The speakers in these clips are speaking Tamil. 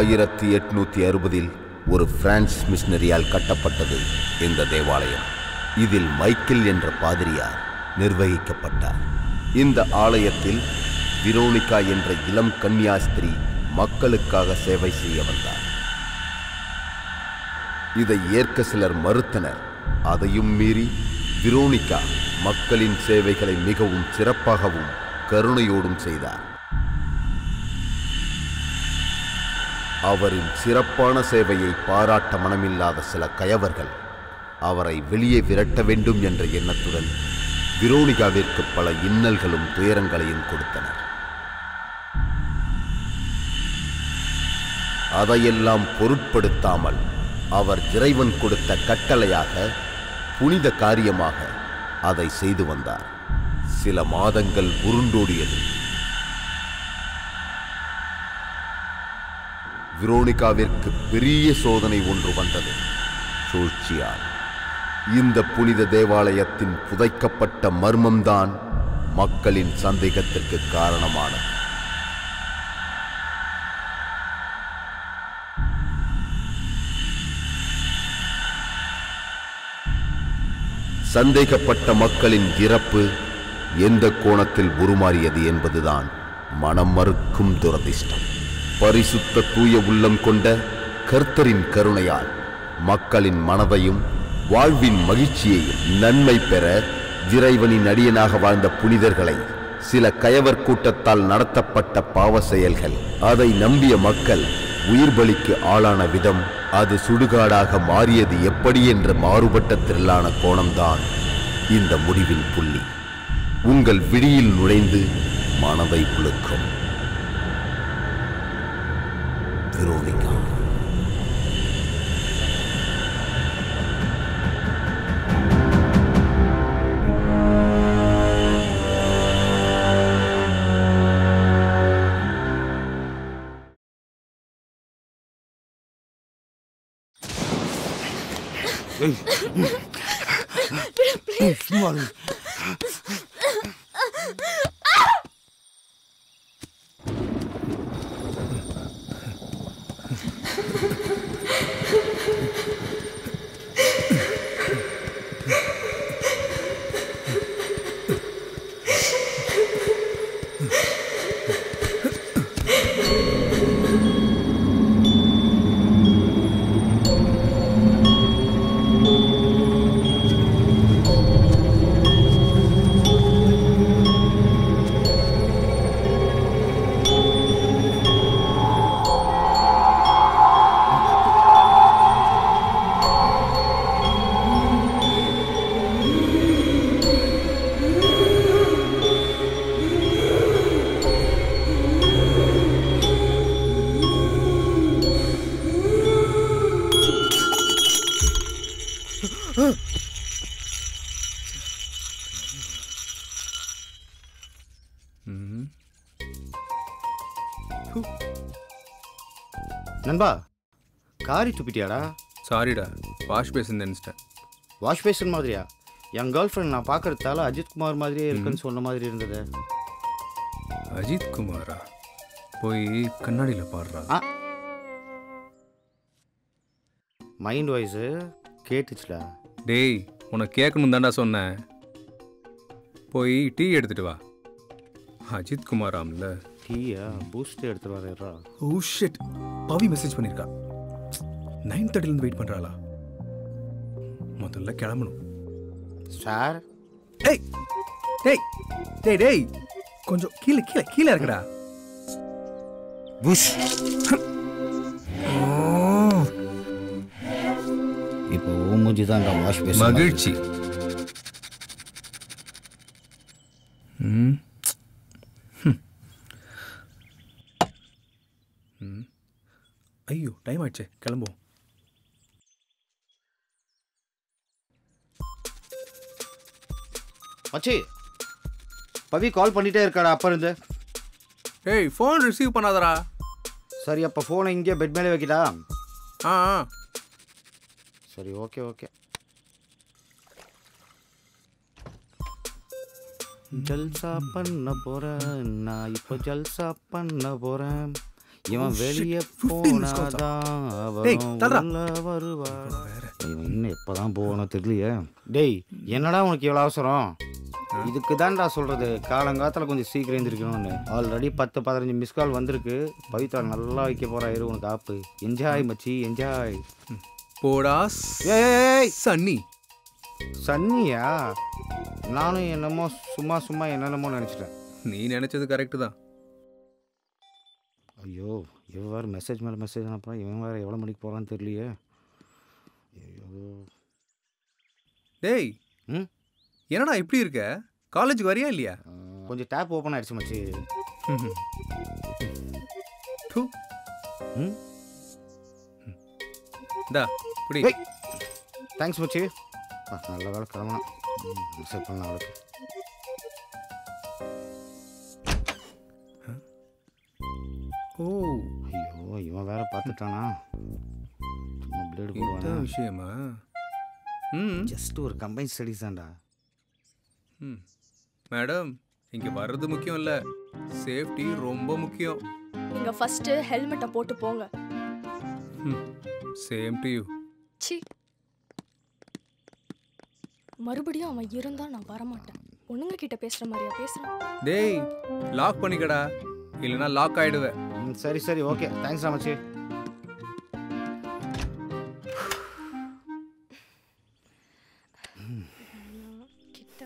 ஆயிரத்தி எட்நூத்தி அறுபதில் ஒரு பிரான்ஸ் மிஷனரியால் கட்டப்பட்டது இந்த தேவாலயம். இதில் மைக்கேல் என்ற பாதிரியார் நிர்வகிக்கப்பட்டார். இந்த ஆலயத்தில் விரோனிகா என்ற இளம் கன்னியாஸ்திரி மக்களுக்காக சேவை செய்ய வந்தார். இதை ஏற்க சிலர் மறுத்தனர். அதையும் மீறி விரோனிகா மக்களின் சேவைகளை மிகவும் சிறப்பாகவும் கருணையோடும் செய்தார். அவரின் சிறப்பான சேவையை பாராட்ட மனமில்லாத சில கயவர்கள் அவரை வெளியே விரட்ட வேண்டும் என்ற எண்ணத்துடன் விரோனிகாவிற்கு பல இன்னல்களும் துயரங்களையும் கொடுத்தனர். அதையெல்லாம் பொருட்படுத்தாமல் அவர் இறைவன் கொடுத்த கட்டளையாக புனித காரியமாக அதை செய்து வந்தார். சில மாதங்கள் உருண்டோடியது. விரோனிகாவிற்கு பெரிய சோதனை ஒன்று வந்தது. சூழ்ச்சியால். இந்த புனித தேவாலயத்தின் புதைக்கப்பட்ட மர்மம்தான் மக்களின் சந்தேகத்திற்கு காரணமானது. சந்தேகப்பட்ட மக்களின் இறப்பு எந்த கோணத்தில் உருமாறியது என்பதுதான் மனம் மறுக்கும் துரதிர்ஷ்டம். பரிசுத்த தூய உள்ளம் கொண்ட கர்த்தரின் கருணையால் மக்களின் மனதையும் வாழ்வின் மகிழ்ச்சியையும் நன்மை பெற இறைவனின் அடியனாக வாழ்ந்த புனிதர்களை சில கயவர் கூட்டத்தால் நடத்தப்பட்ட பாவ செயல்கள் அதை நம்பிய மக்கள் உயிர் பலிக்கு ஆளான விதம் அது சுடுகாடாக மாறியது எப்படி என்ற மாறுபட்ட திரளான கோணம்தான் இந்த முடிவின் புள்ளி. உங்கள் விழியில் நுழைந்து மனதை crónica. Please. Please. காரி துப்பிட்டியாடா? சாரிடா வாஷ் பேசின் நினச்சிட்டேன். வாஷ் பேஷன் மாதிரியா? என் கேர்ள் ஃப்ரெண்ட் நான் பார்க்கறதால அஜித் குமார் மாதிரியே இருக்குன்னு சொன்ன மாதிரி இருந்தது. அஜித் குமாரா? போய் கண்ணாடியில் பாடுறா. மைண்ட் வாய்ஸு கேட்டுச்சுடா. டேய் உனக்கு கேட்கணும் தான்டா சொன்னேன். போய் டீ எடுத்துட்டு வா. அஜித் குமாராம்ல. டீயா? பூஸ்ட் எடுத்துட்டு வரேன்டா ஓ ஷிட் பவி மெசேஜ் பண்ணியிருக்கா நைன் தேர்ட்டிலேருந்து வெயிட் பண்ணுறாளா முதல்ல கிளம்பணும். சார் ஏய்! டேய் டேய் டேய்! கொஞ்சம் கீழே கீழே கீழே இருக்குடா. புஷ் இப்போ மூஞ்சி தான்டா வாஷ் பேஷன் மகிழ்ச்சி. ஐயோ டைம் ஆயிடுச்சே. கிளம்புவோம். மச்சி பவி கால் பண்ணிட்டே இருக்காடா அப்ப இருந்து. ஏய் ஃபோன் ரிசீவ் பண்ணாதடா. சரி அப்போ ஃபோனை இங்கே பெட் மேலே வைக்கிட்டா? ஆ சரி ஓகே ஓகே ஜல்சா பண்ண போறேன் நான் இப்போ ஜல்சா பண்ண போறேன். இவன் வெளியே 15 minutes calls ஆ? போனாதான் வருவா இவன் இன்னும் எப்பதான் போகணும் தெரியலையே. டேய் என்னடா உனக்கு இவ்வளோ அவசரம்? இதுக்கு தான்டா சொல்றது. காலங்காத்தில் கொஞ்சம் சீக்கிரம் எழுந்திருக்கணும்னு ஆல்ரெடி பத்து பதினஞ்சு மிஸ் கால் வந்திருக்கு. பவித்ரா நல்லா வைக்க போறா. இரு உனக்கு ஆப்பு என்ஜாய் மச்சி என்ஜாய் போடா. ஏய் சன்னி. சன்னியா? நானும் என்னமோ சும்மா சும்மா என்னென்னமோ நினச்சிட்டேன். நீ நினைச்சது கரெக்டு தான். ஐயோ இவன் வேறு மெசேஜ் மேலே மெசேஜ் அனுப்புறான் இவன் வேறு எவ்வளோ மணிக்கு போகிறான்னு தெரியலையே. டேய் ம்? என்னடா இப்படி இருக்க? காலேஜுக்கு வரியா இல்லையா? கொஞ்சம் டேப் ஓப்பன் ஆயிடுச்சு மச்சி. தூ. ம்? இந்தா புடி. தேங்க்ஸ் மச்சி. நல்ல வேலை கிளம்புனா மெசேஜ் பண்ணலாம் அவளுக்கு. ஓ. ஐயோ இவன் வேற பார்த்துட்டானா? இதான் போடுவானா விஷயமா? ம். ஜஸ்ட் ஒரு கம்பைன் ஸ்டடிஸ் தான்டா. ம். மேடம் இங்கே வர்றது முக்கியம் இல்லை. சேஃப்டி ரொம்ப முக்கியம். நீங்க ஃபர்ஸ்ட் ஹெல்மெட்டை போட்டு போங்க. ம். சேம் டு யூ சி மறுபடியும் அவன் இருந்தா நான் வரமாட்டேன். பொண்ணுங்க கிட்ட பேசுற மாதிரியா பேசுறான். டேய் லாக் பண்ணிக்கடா. இல்லைன்னா லாக் ஆயிடுவேன். ம் சரி சரி ஓகே தேங்க்ஸ் மச்சி.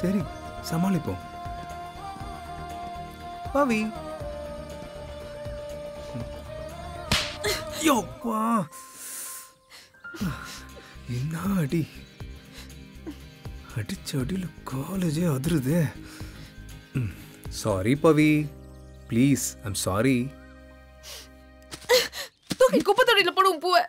சரி சமாளிப்போம். பவி. யோப்பா என்ன அடி? அடிச்ச அடியில் காலேஜே அதிருதே. Sorry Pavi. Please I'm sorry தூக்கி குப்பை தொட்டியில போடும் பூவை.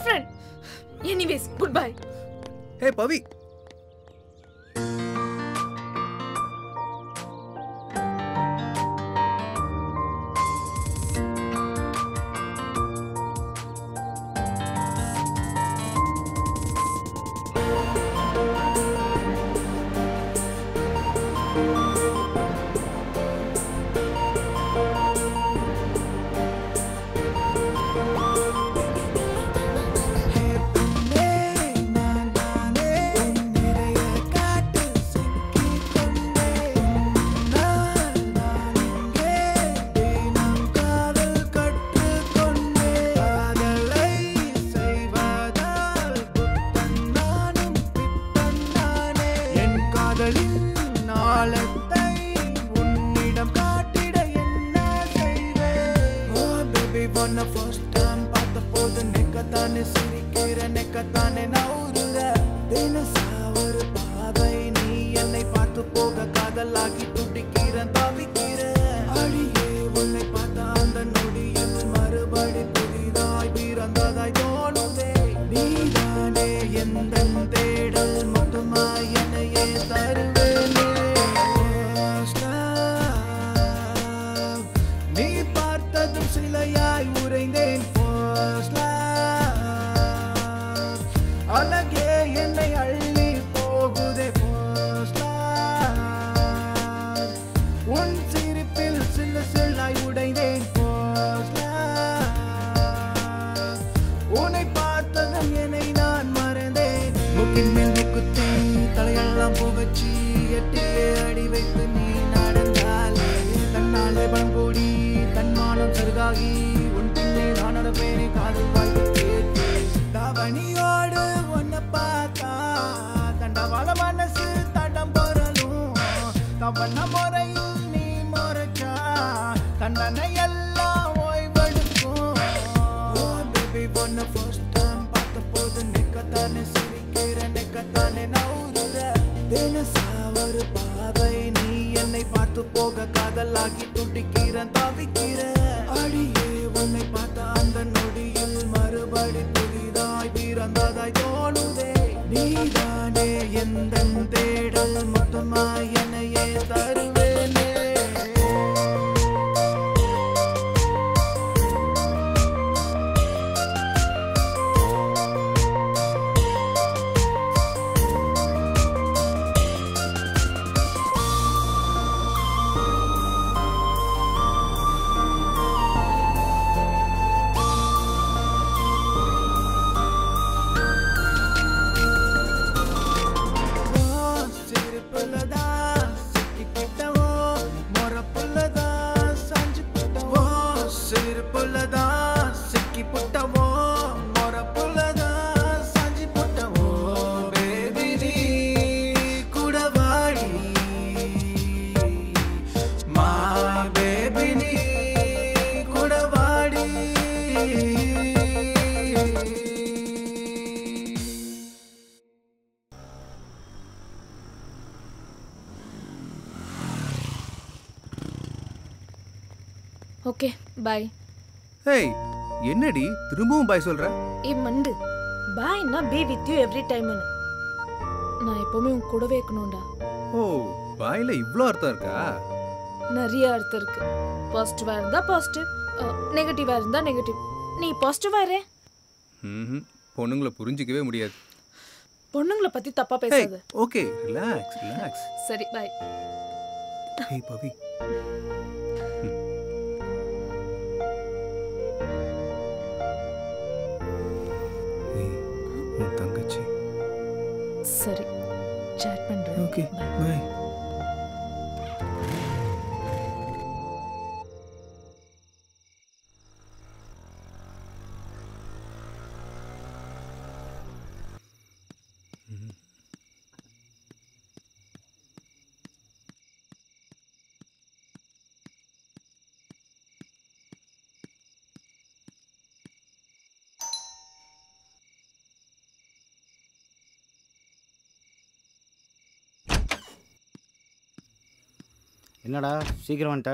ஒரு girlfriend anyways goodbye hey உன்னிடம் காட்டிட என்ன செய்வேன் ஃபர்ஸ்ட் டைம் பார்த்த போது நெக்கத்தானே சிரிக்கிற நெக்கத்தானே நவுறுற. தினசா ஒரு பாவை நீ என்னை பார்த்து போக காதலாகி number திரும்பவும் பாய் சொல்ற? ஏ மண்டு. பாய்னா பி வித் யூ எவ்ரி டைம்னு நான் எப்பவுமே உன் கூடவே இருக்கணும்டா. ஓ பாயில இவ்ளோ அர்த்தம் இருக்கா? நிறைய அர்த்தம் இருக்கு. பாசிட்டிவா இருந்தா பாசிட்டிவ் நெகட்டிவா இருந்தா நெகட்டிவ் நீ பாசிட்டிவா இரு. ம்ஹும். பொண்ணுங்களை புரிஞ்சிக்கவே முடியாது. பொண்ணுங்களை பத்தி தப்பா பேசாத. ஓகே ரிலாக்ஸ் ரிலாக்ஸ் சரி பாய் ஏய் பவி. சரி சேட் பண்றேன் ஓகே Bye. பாய் என்னடா? சீக்கிரம் வந்துட்ட.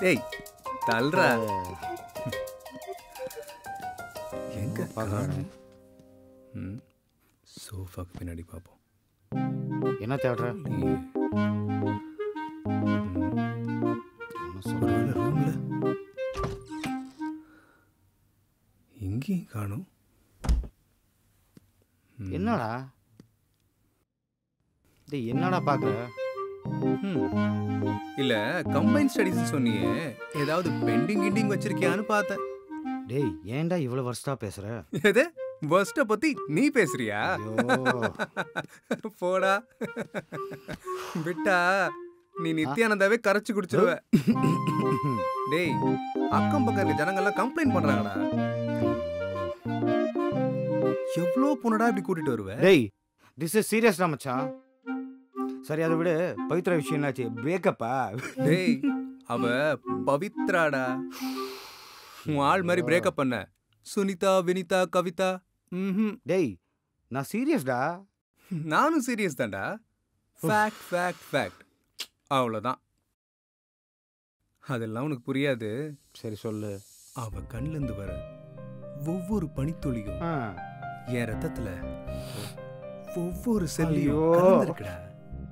டேய் தல்றா எங்க பார்க்கறானே. ம் சோஃபாக்கு பின்னாடி பார்ப்போம் என்ன தேடுற? இங்கேயும் காணும் என்னடா பார்க்குற இல்ல கம்பைன் ஸ்டடிஸ் சொன்னியே ஏதாவது பெண்டிங் கிண்டிங் வச்சிருக்கியான்னு பார்த்தேன். டேய் ஏன்டா இவ்வளோ வருஷத்தா பேசுற? எது? பஸ்ட பத்தி நீ பேசுறியா? போடா. விட்டா நீ நித்யானந்தாவே கரைச்சு குடிச்சிருவ. டேய் அக்கம் பக்கம் இருக்க ஜனங்கள்லாம் கம்ப்ளைண்ட் பண்றாங்கடா. எவ்வளோ பொண்ணடா இப்படி கூட்டிட்டு வருவ? டேய் திஸ் இஸ் சீரியஸ்டா மச்சான். சரி அதை விடு. பவித்ரா விஷயம் என்னாச்சு? பிரேக்கப்பா டேய் அவ பவித்ராடா? உன் ஆள் மாதிரி பிரேக்கப் பண்ண. சுனிதா வினிதா கவிதா. ம்ஹும். டேய் நான் சீரியஸ்டா நானும் சீரியஸ் தான்டா. ஃபேக்ட் ஃபேக்ட் ஃபேக்ட் அவ்வளோதான் அதெல்லாம் உனக்கு புரியாது. சரி சொல்லு. அவ கண்ல இருந்து வர ஒவ்வொரு பனித்துளியும் என் ரத்தத்துல ஒவ்வொரு செல்லியும் ஐயோ.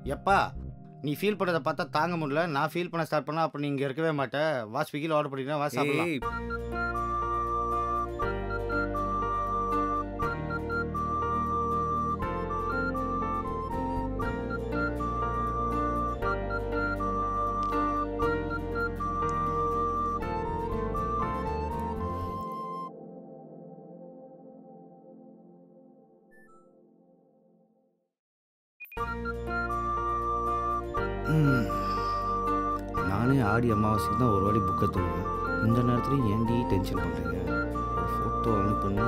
எப்பா நீ ஃபீல் பண்ணதை பார்த்தா தாங்க முடியல. நான் ஃபீல் பண்ண ஸ்டார்ட் பண்ணா அப்போ நீ இங்கே இருக்கவே மாட்டேன் வா ஸ்விக்கியில் ஆர்டர் பண்ணிக்கலாம் வா சாப்பிடலாம். அமாவாசைக்கு தான் ஒரு வாட்டி புக்கை தூங்குவேன் இந்த நேரத்துலையும் ஏன்டி டென்ஷன் பண்ணுறீங்க ஒரு ஃபோட்டோ அனுப்புனா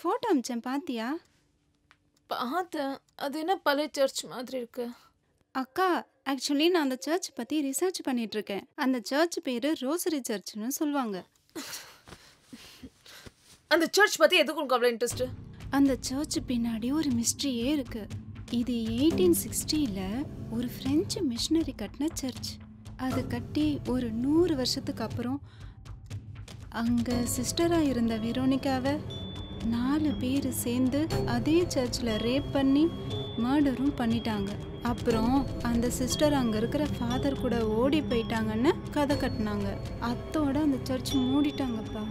ஃபோட்டோ அமிச்சேன் பாத்தியா? பார்த்தேன். அது என்ன பழைய சர்ச் மாதிரி இருக்கு? அக்கா ஆக்சுவலி நான் அந்த சர்ச் பற்றி ரிசர்ச் பண்ணிட்டு இருக்கேன் அந்த சர்ச் பேர் ரோசரி சர்ச்னு சொல்லுவாங்க. அந்த சர்ச் பத்தி எதுக்கு உனக்கு அவ்வளோ இன்ட்ரெஸ்ட் அந்த சர்ச் பின்னாடி ஒரு மிஸ்ட்ரியே இருக்கு. இது எயிட்டீன் சிக்ஸ்டியில் ஒரு ஃப்ரெஞ்சு மிஷினரி கட்டின சர்ச் அது கட்டி ஒரு நூறு வருஷத்துக்கு அப்புறம் அங்கே சிஸ்டராக இருந்த வெரோனிகாவை நாலு பேர் சேர்ந்து அதே சர்ச்சில் ரேப் பண்ணி மர்டரும் பண்ணிட்டாங்க. அப்புறம் அந்த சிஸ்டர் அங்கே இருக்கிற ஃபாதர் கூட ஓடி போயிட்டாங்கன்னு கதை கட்டினாங்க. அத்தோட அந்த சர்ச் மூடிட்டாங்கப்பா.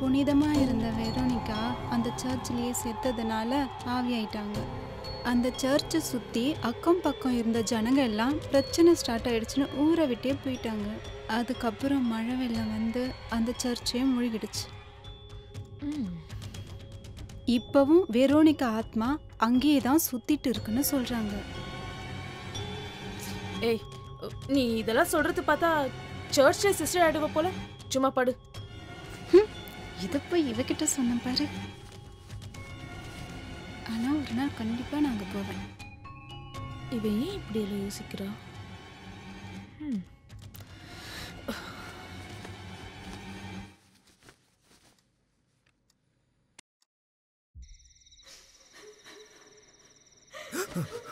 புனிதமாக இருந்த வெரோனிகா அந்த சர்ச்லேயே செத்ததுனால ஆவியாயிட்டாங்க. அந்த சர்ச்சை சுற்றி அக்கம் பக்கம் இருந்த ஜனங்க எல்லாம் பிரச்சனை ஸ்டார்ட் ஆயிடுச்சுன்னு ஊரை விட்டே போயிட்டாங்க. அதுக்கப்புறம் மழை வெள்ளம் வந்து அந்த சர்ச்சே மூழ்கிடுச்சு. இப்பவும் வெரோனிகா ஆத்மா அங்கேயே தான் சுத்திட்டு இருக்குன்னு சொல்றாங்க. ஏய் நீ இதெல்லாம் சொல்றது பார்த்தா சர்ச்ல சிஸ்டர் ஆயிடுவ போல. சும்மா படு. இதை போய் இவகிட்ட சொன்ன பாரு. ஆனா ஒரு நாள் கண்டிப்பா நாங்க போவேன். இவன் ஏன் இப்படி எல்லாம் யோசிக்கிறா? Huh.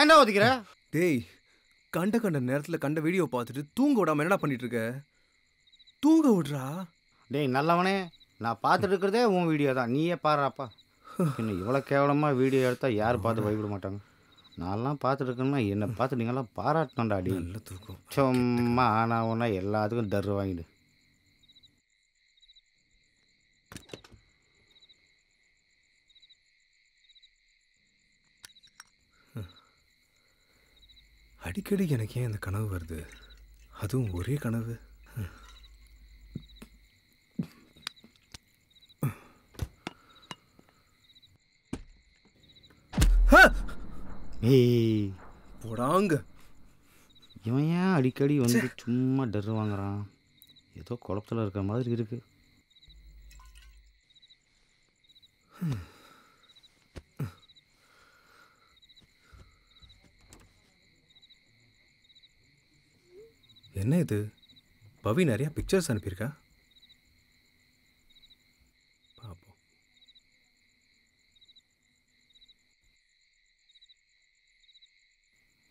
ஏன்டா ஒதுக்கிற டேய் கண்ட கண்ட நேரத்தில் கண்ட வீடியோ பார்த்துட்டு தூங்க விடாம என்னடா பண்ணிட்டு இருக்க தூங்க விடுறா? டேய் நல்லவனே நான் பார்த்துட்டு இருக்கிறதே உன் வீடியோ தான். நீயே பாடுறாப்பா. இன்னும் இவ்வளோ கேவலமாக வீடியோ எடுத்தால் யார் பார்த்து பயப்பட மாட்டாங்க? நான்லாம் பார்த்துட்டு இருக்கேன்னா என்னை பார்த்து நீங்களாம் பாராட்டணும்டா அடி நல்ல தூக்கம். சும்மா ஆனால் ஒன்றா எல்லாத்துக்கும் தர்ரு வாங்கிடு. அடிக்கடி எனக்கு ஏன் இந்த கனவு வருது? அதுவும் ஒரே கனவு. ஏய். போடாங்க. இவன் ஏன் அடிக்கடி வந்து சும்மா டர்ரு வாங்குறான்? ஏதோ குழப்பத்தில் இருக்கிற மாதிரி இருக்கு. என்ன இது? பவி நிறையா பிக்சர்ஸ் அனுப்பியிருக்கா? பார்ப்போம்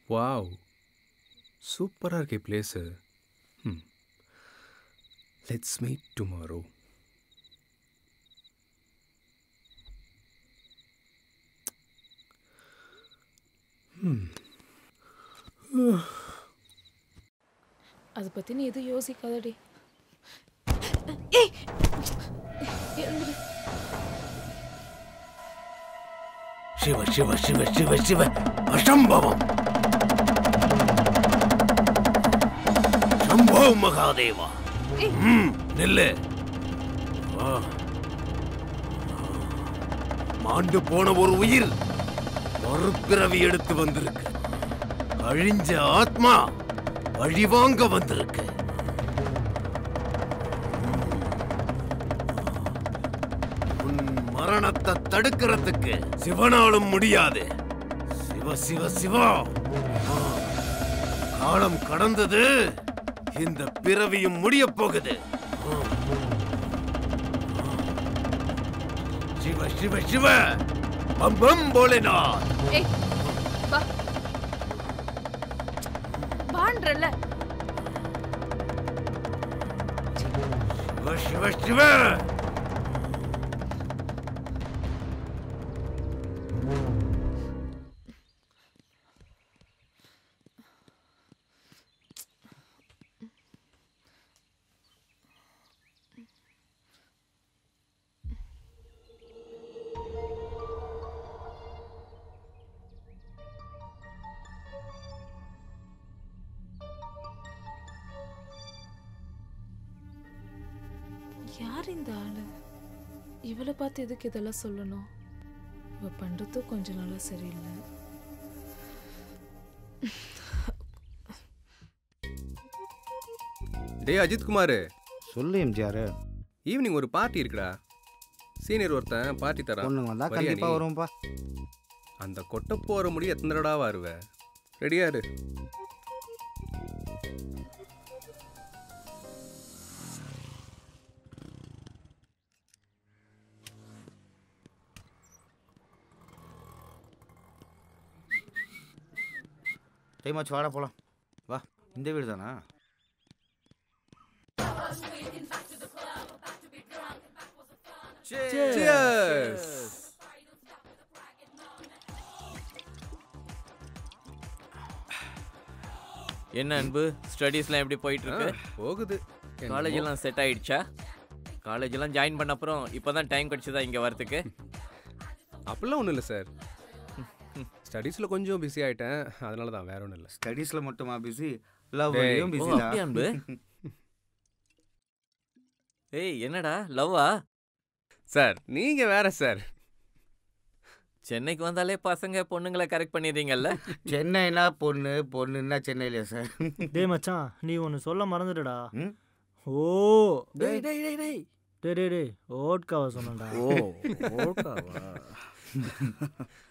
வாவ். சூப்பராக இருக்கே பிளேஸு ம். லெட்ஸ் மீட் டுமாரோ ம். அதை பத்தி நீ எதுவும் யோசிக்காதடி. ஏய். சிவ சிவ சிவ சிவ சிவ அசம்பவம். சம்போ மகாதேவா. நில்லு. ஆ. மாண்டு போன ஒரு உயிர் மறுபிறவி எடுத்து வந்திருக்கு. அழிஞ்ச ஆத்மா. பழிவாங்க வந்திருக்கு. உன் மரணத்தை தடுக்கிறதுக்கு சிவனாலும் முடியாது. சிவ சிவ சிவா. காலம் கடந்தது. இந்த பிறவியும் முடிய போகுது. சிவ சிவ சிவ. பம் பம் ஏய் வா வான்றல சிவ சிவ சிவ. யார் இந்த ஆளு? இவளை பார்த்து எதுக்கு இதெல்லாம் சொல்லணும்? இவ பண்றதும் கொஞ்ச நாளா சரியில்லை. டேய் அஜித் குமார் சொல்லு எம்ஜிஆர். ஈவினிங் ஒரு பார்ட்டி இருக்குடா. சீனியர் ஒருத்தன் பார்ட்டி தரான். பொண்ணுங்க வந்தா கண்டிப்பா நீ? வருவோம்ப்பா. அந்த கொட்டை போற முடி எத்தனை தடவை வருவ? ரெடியா இரு. டைமாச்சு வாடா போலாம். வா இந்த வீடு தானா. என்ன அன்பு? ஸ்டடீஸ்லாம் எப்படி போயிட்டு இருக்கு போகுது. காலேஜ் எல்லாம் செட் ஆயிடுச்சா? காலேஜ் எல்லாம் ஜாயின் பண்ண அப்புறம் இப்பதான் டைம் கிடைச்சதா இங்க வரதுக்கு? அப்படிலாம் ஒன்றும் இல்லை சார். ஸ்டடீஸில் கொஞ்சம் பிஸி ஆயிட்டேன். அதனால தான் வேற ஒன்றும் இல்லை. ஸ்டடீஸ்ல மட்டுமா பிஸி லவ் டேய். ஓ பிஸி அன்பு? ஏய் என்னடா? லவ்வா சார் நீங்கள் வேற சார். சென்னைக்கு வந்தாலே பசங்க பொண்ணுங்களை கரெக்ட் பண்ணிடுறீங்கல்ல? சென்னைனா பொண்ணு பொண்ணுன்னா சென்னையில சார்? டேய் மச்சான் நீ ஒன்று சொல்ல மறந்துடுடா? ஓ டேய் டேய் டேய் டேய் டேய். டேய் டேய் ஓட்காவை சொன்னேன்டா. ஓ ஓட்டாவா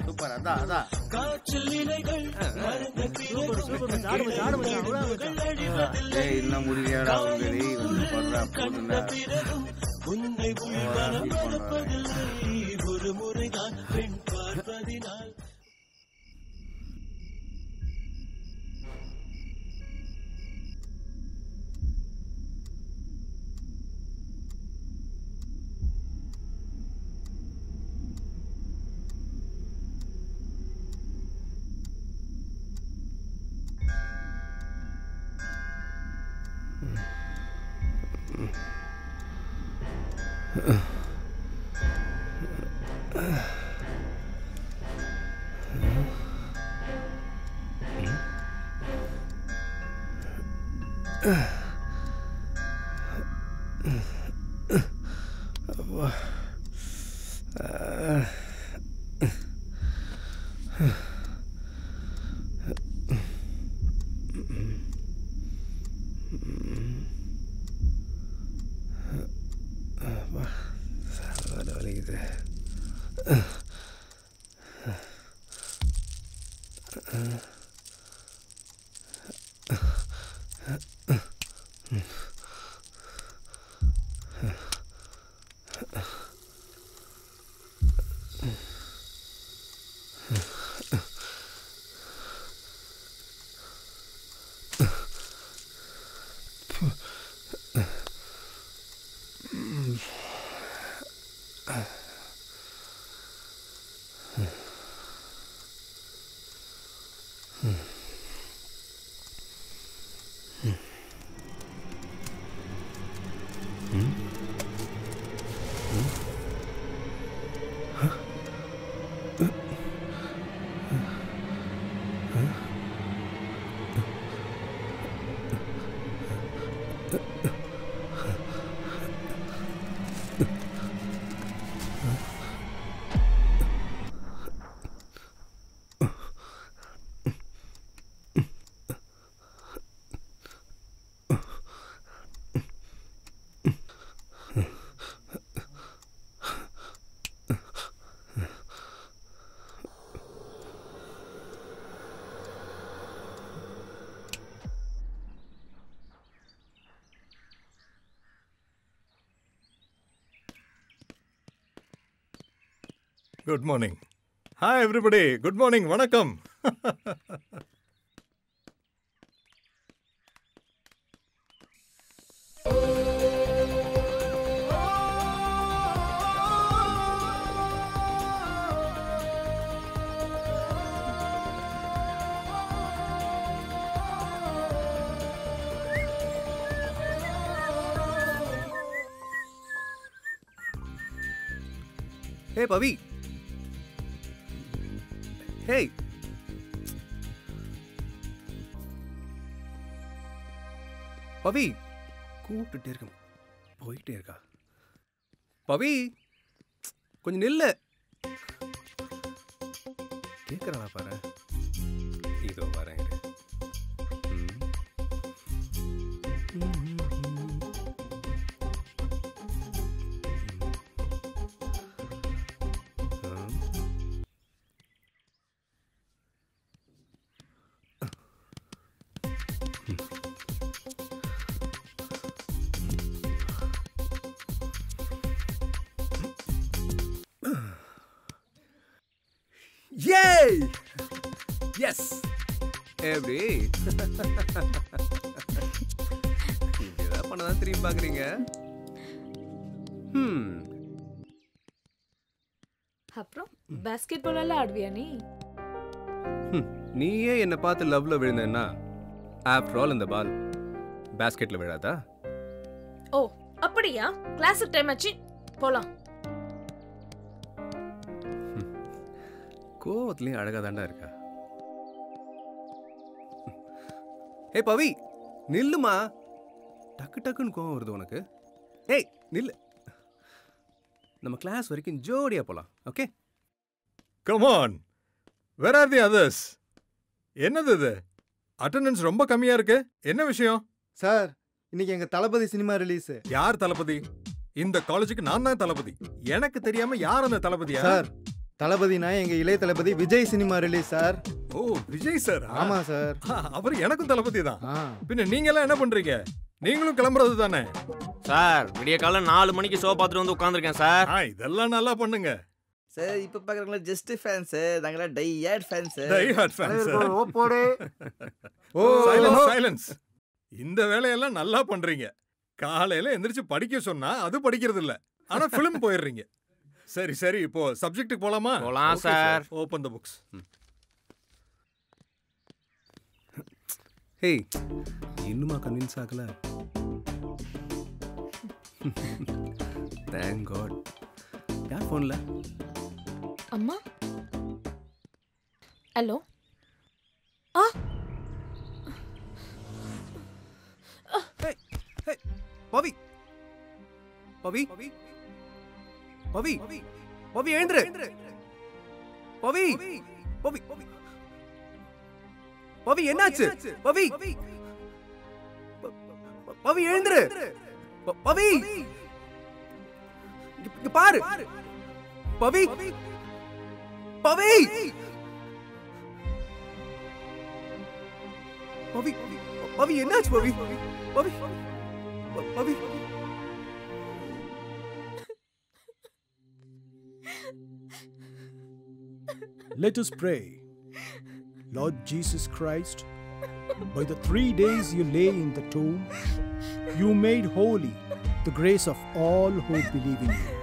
சூப்பரா அதான் அதான் சூப்பர் சூப்பர் மச்சான் ஆடு மச்சான் Good morning. Hi, everybody. Good morning. Vanakkam. Hey, Pavi. கூப்பிட்டுட்டே இருக்கும் போயிட்டே இருக்கா. பவி கொஞ்சம் நில்லு. கேட்குறாளா பாரு. எப்படி இதெல்லாம் பண்ணதான் திரும்பி பார்க்குறீங்க ம் அப்புறம் பாஸ்கெட் பால் எல்லாம் ஆடுவியா நீ? நீயே என்னை பார்த்து லவ்ல விழுந்தேன்னா ஆஃப்டர் ஆல் இந்த பால் பேஸ்கெட்ல விழாதா? ஓ அப்படியா? கிளாஸுக்கு டைம் ஆச்சு. போலாம். கோவத்துலயும் அழகா தாண்டா இருக்கா? ஏய் பவி நில்லுமா? டக்கு டக்குன்னு கோவம் வருது உனக்கு. ஏய் நில்லு. நம்ம கிளாஸ் வரைக்கும் ஜோடியா போலாம் okay come on where are the others என்னது இது? அட்டெண்டன்ஸ் ரொம்ப கம்மியா இருக்கு. என்ன விஷயம்? சார் இன்னைக்கு எங்க தளபதி சினிமா ரிலீஸ் யார் தளபதி? இந்த காலேஜுக்கு நான் தான் தளபதி. எனக்கு தெரியாம யார் அந்த தளபதியா? சார் தளபதினா எங்க இளைய தளபதி Vijay cinema release sir oh Vijay sir? ஆமா சார். அவர் எனக்கும் தளபதி தான். பின்ன நீங்க எல்லாம் என்ன பண்றீங்க? நீங்களும் கிளம்புறது தானே? சார் விடிய காலம் நாலு மணிக்கு ஷோ பார்த்துட்டு வந்து உட்காந்துருக்கேன் சார். இதெல்லாம் நல்லா பண்ணுங்க. சார் இப்ப பாக்குறவங்கள ஜஸ்ட் ஃபேன்ஸ் நாங்களாம் die hard fans Die hard fans. Oh silence silence இந்த வேலையெல்லாம் நல்லா பண்றீங்க. காலையில எந்திரிச்சு படிக்க சொன்னா அது படிக்கிறது இல்ல. ஆனா ஃபிலிம் போயிடுறீங்க. சரி சரி இப்போ சப்ஜெக்ட்டுக்கு போலாமா? போலாம் sir. Open the books hey இன்னுமா கன்வின்ஸ் ஆகல தேங்க் காட் யார் ஃபோன்ல அம்மா ஹலோ ஆ பவி பவி பவி பவி எழுந்துரு பவி பவி பவி என்னாச்சு? பவி! பவி எழுந்துரு! பவி! இங்க- பாரு! பவி! பவி! பவி பவி என்னாச்சு பவி? பவி! பவி! Let us pray. Lord Jesus Christ, by the three days you lay in the tomb, you made holy the grace of all who believe in you.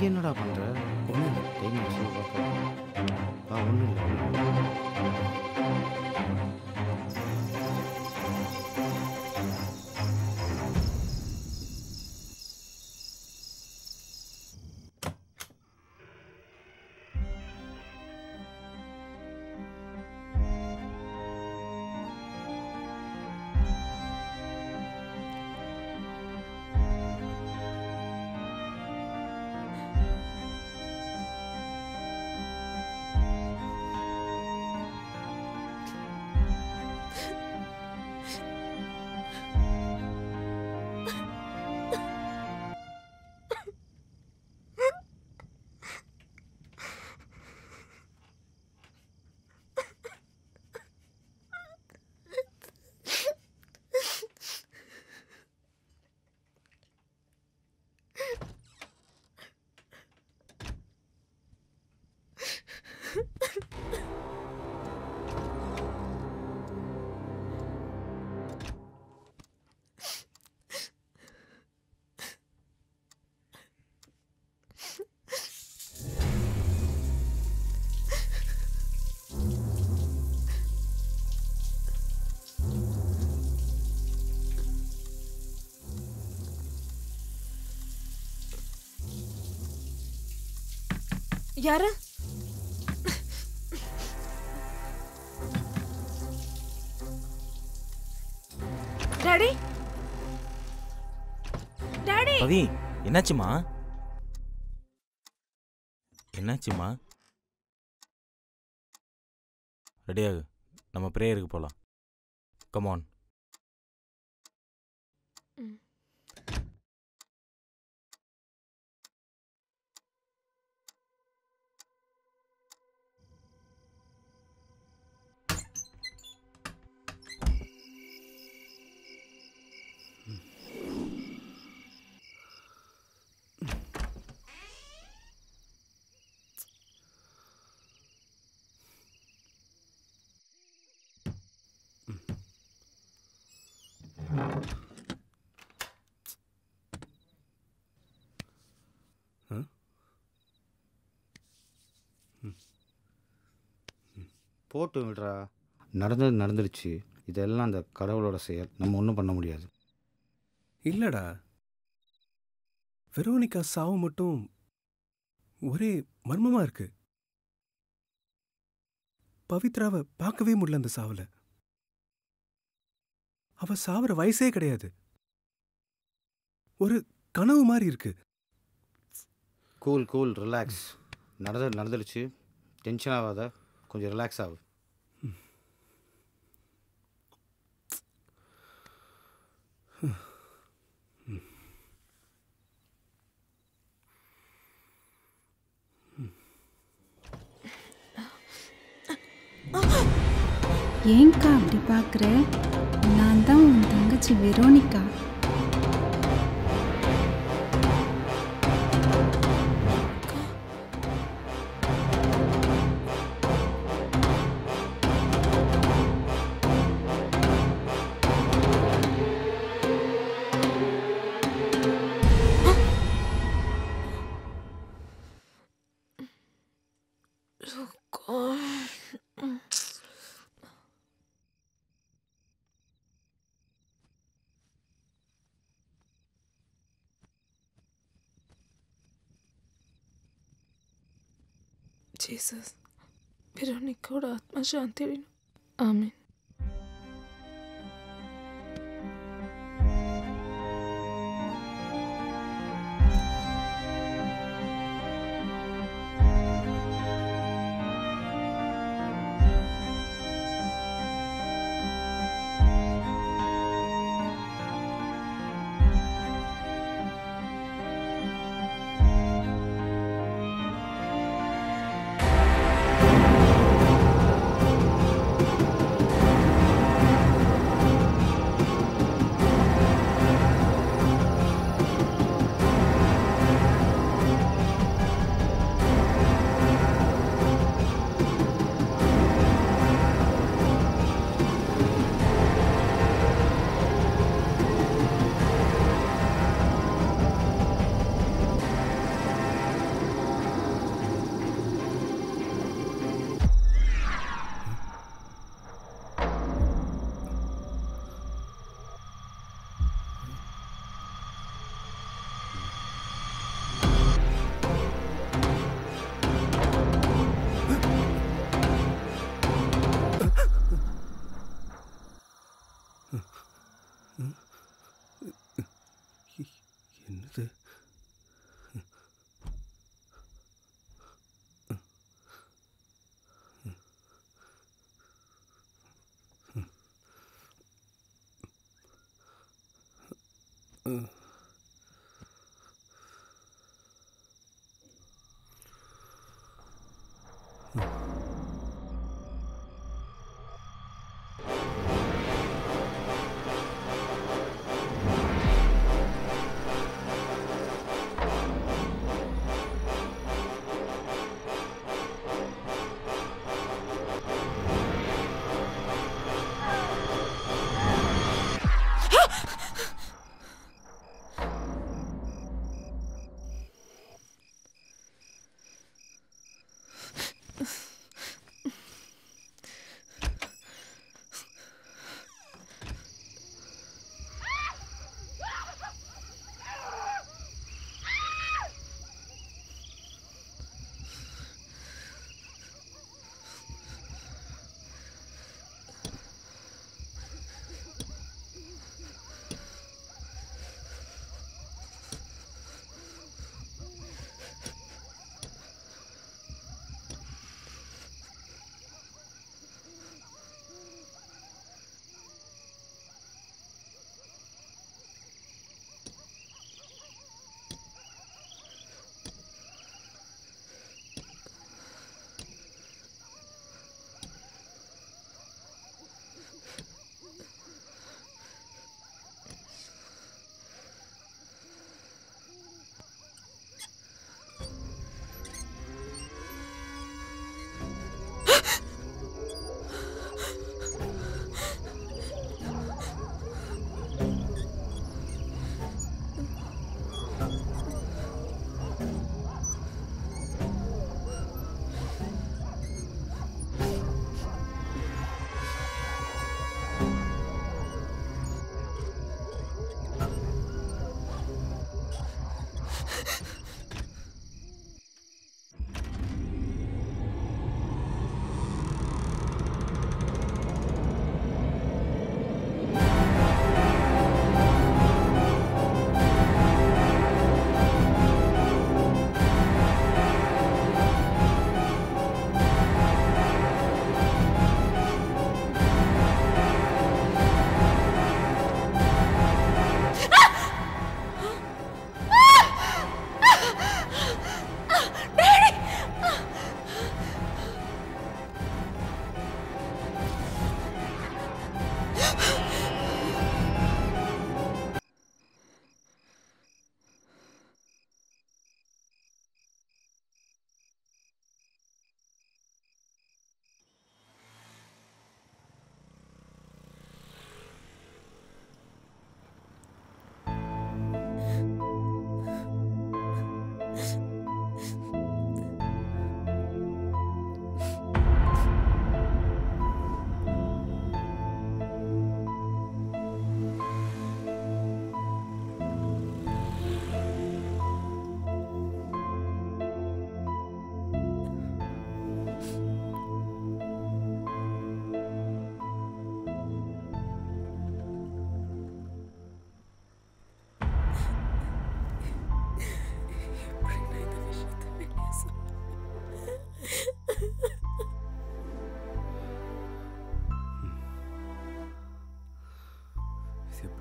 இங்கே என்னடா பண்ணுற ஒன்றும் யாரு? டாடி? டாடி? பவி என்னாச்சுமா என்னாச்சுமா ரெடியாகு நம்ம ப்ரேயருக்கு போகலாம் கமான் போட்டு விடுறா. நடந்தது நடந்துருச்சு இதெல்லாம் அந்த கடவுளோட செயல். நம்ம ஒன்றும் பண்ண முடியாது. இல்லடா. வெரோனிகா சாவு மட்டும் ஒரே மர்மமா இருக்கு. பவித்ராவை பார்க்கவே முடியல அந்த சாவுல. அவ சாவுற வயசே கிடையாது. ஒரு கனவு மாதிரி இருக்கு. கூல் கூல் ரிலாக்ஸ் நடந்தது நடந்துருச்சு டென்ஷன் ஆகாத. கொஞ்சம் ரிலாக்ஸ் ஆகு. ஏங்கா அப்படி பார்க்குற? நான் தான் உன் தங்கச்சி வெரோனிக்கா ஜீசஸ் வெரோனிக்காவோட ஆத்மா சாந்தி அடையணும் ஆமென்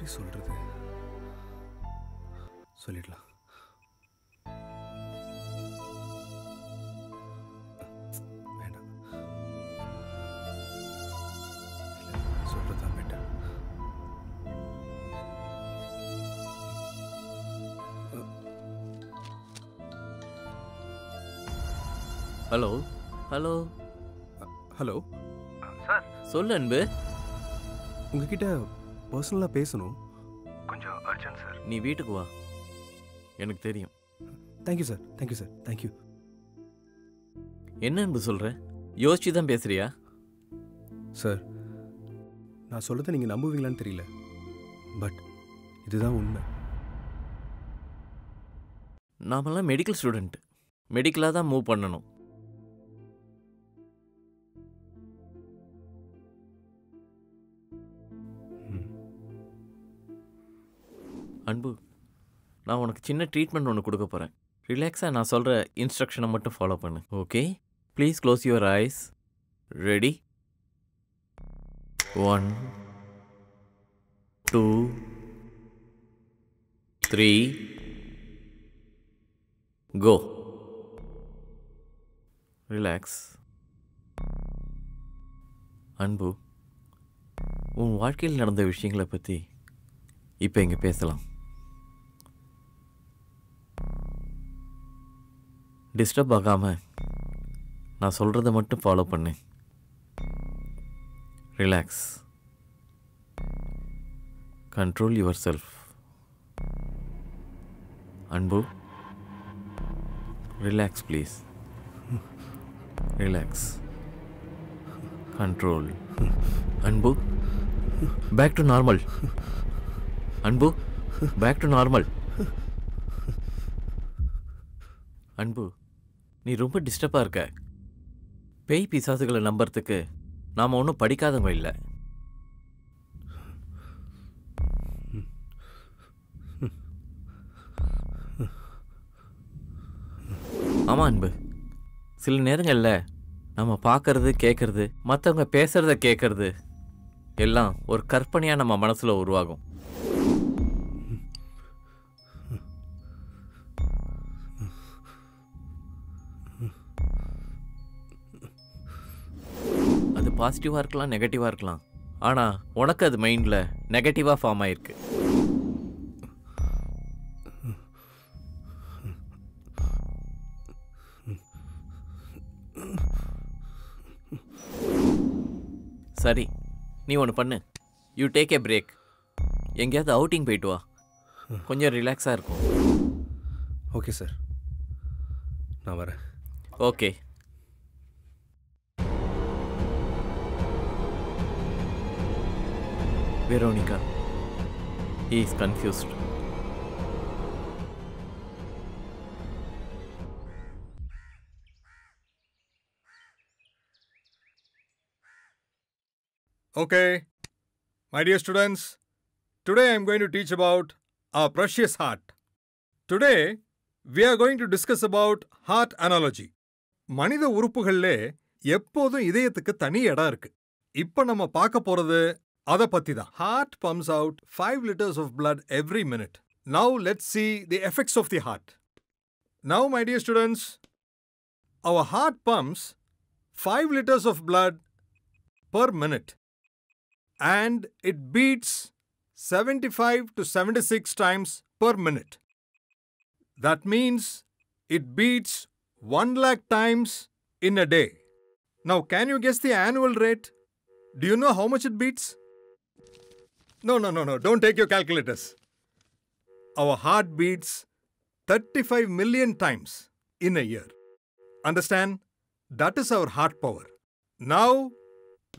சொல்றது? சொல்லிடலாம். வேண்டாம். ஹலோ? ஹலோ? ஹலோ? சார். சொல்லு அன்பு. உங்ககிட்ட பர்சனலாக பேசணும். கொஞ்சம் அர்ஜென்ட் சார் நீ வீட்டுக்கு வா. எனக்கு தெரியும். Thank you sir thank you sir thank you என்ன அன்பு சொல்ற? யோசிச்சு தான் பேசுறியா? சார் நான் சொல்றதை நீங்கள் நம்புவீங்களான்னு தெரியல. பட் இதுதான் உண்மை. நாமெல்லாம் மெடிக்கல் ஸ்டூடெண்ட் மெடிக்கலாக தான் மூவ் பண்ணணும். அன்பு நான் உனக்கு சின்ன ட்ரீட்மெண்ட் ஒன்று கொடுக்க போகிறேன் ரிலாக்ஸாக நான் சொல்கிற இன்ஸ்ட்ரக்ஷனை மட்டும் ஃபாலோ பண்ணு. Okay please close your eyes ready one two three go relax Anbu உன் வாழ்க்கையில் நடந்த விஷயங்களை பற்றி இப்போ இங்கே பேசலாம். டிஸ்டர்ப் ஆகாமல் நான் சொல்கிறத மட்டும் ஃபாலோ பண்ணு. Relax control yourself Anbu relax please relax control Anbu back to normal Anbu back to normal Anbu நீ ரொம்ப டிஸ்டர்பாக இருக்க. பேய் பிசாசுகளை நம்புறதுக்கு நாம் ஒன்றும் படிக்காதவங்க இல்லை. ஆமாம் அன்பு. சில நேரங்களில் நம்ம பார்க்கறது கேட்கறது மற்றவங்க பேசுகிறத கேட்கறது எல்லாம் ஒரு கற்பனையாக நம்ம மனசில் உருவாகும். பாசிட்டிவாக இருக்கலாம் நெகட்டிவாக இருக்கலாம். ஆனால் உனக்கு அது மைண்டில் நெகட்டிவாக ஃபார்ம் ஆயிருக்கு. சரி நீ ஒன்று பண்ணு. யூ டேக் ஏ பிரேக் எங்கேயாவது அவுட்டிங் போயிட்டு வா. கொஞ்சம் ரிலாக்ஸாக இருக்கும். ஓகே சார் நான் வரேன். Okay Veronica. He is confused. Okay, my dear students, today I am going to teach about our precious heart. Today, we are going to discuss about heart analogy. மனித உறுப்புகளிலே எப்போதும் இதயத்துக்கு தனி இடம் இருக்கு இப்போ நம்ம பார்க்க போறது Adha. Heart pumps out 5 liters of blood every minute. Now let's see the effects of the heart. Now my dear students, our heart pumps 5 liters of blood per minute and it beats 75 to 76 times per minute. That means it beats 1 lakh times in a day. Now can you guess the annual rate? Do you know how much it beats? No, no, no, no. Don't take your calculators. Our heart beats 35 million times in a year. Understand? That is our heart power. Now,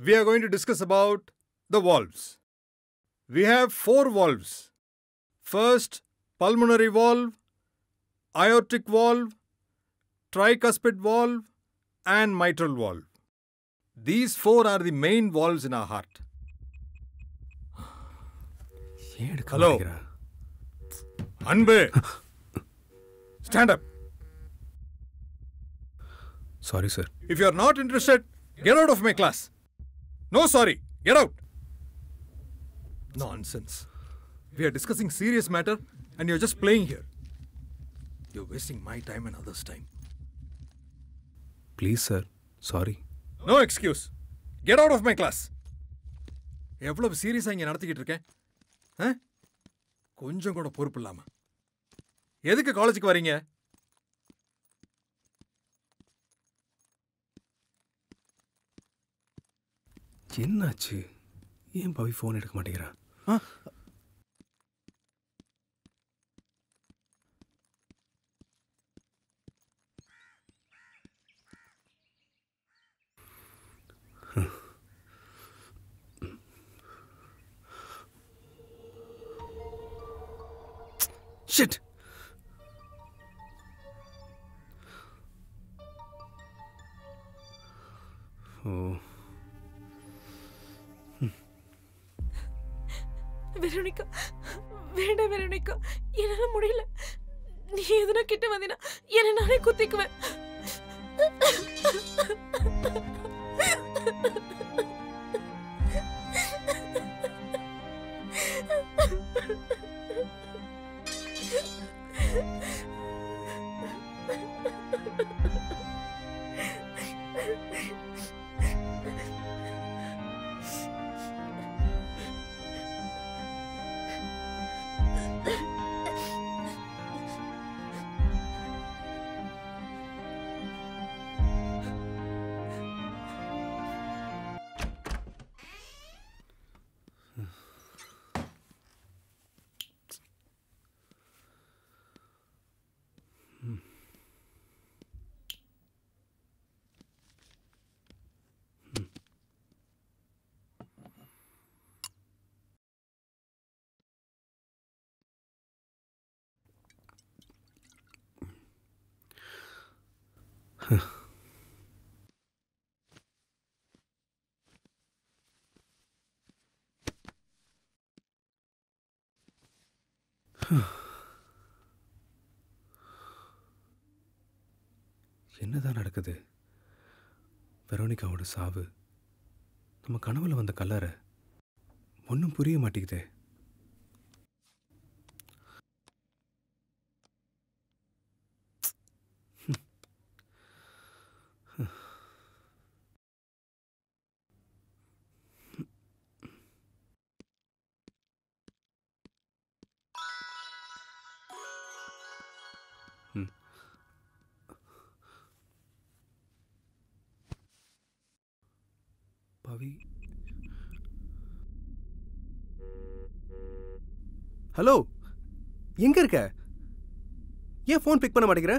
we are going to discuss about the valves. We have four valves. First, pulmonary valve, aortic valve, tricuspid valve, and mitral valve. These four are the main valves in our heart. Hello. Anbe. Stand up. Sorry sir If you are not interested, get out of my class. No, sorry. Get out. Nonsense. We are discussing serious matter and you're just playing here. You're wasting my time and others' time. Please sir sorry No excuse. Get out of my class. எவ்வளவு சீரியஸாக இங்கே நடத்திக்கிட்டு இருக்கேன் ஆ? கொஞ்சம் கூட பொறுப்பு இல்லாம. எதுக்கு காலேஜுக்கு வரீங்க என்னாச்சு? ஏன் பவி ஃபோன் எடுக்க மாட்டேங்கிறா? நடக்குது. வெரோனிகாவோட சாவு. நம்ம கனவில் வந்த கல்லறை ஒன்றும் புரிய மாட்டேங்குதே பவி ஹலோ எங்க இருக்க? ஏன் ஃபோன் பிக் பண்ண மாட்டேங்கிற?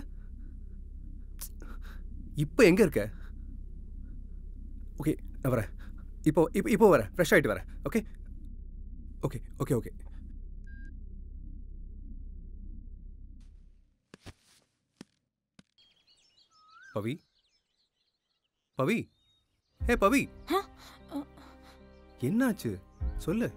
இப்போ எங்க இருக்க? ஓகே நான் வரேன். இப்போ இப்போ இப்போ வரேன். ஃப்ரெஷ் ஆகிட்டு வரேன். Okay okay okay okay Pavi? Pavi? Hey Pavi? என்னாச்சு? சொல்லு.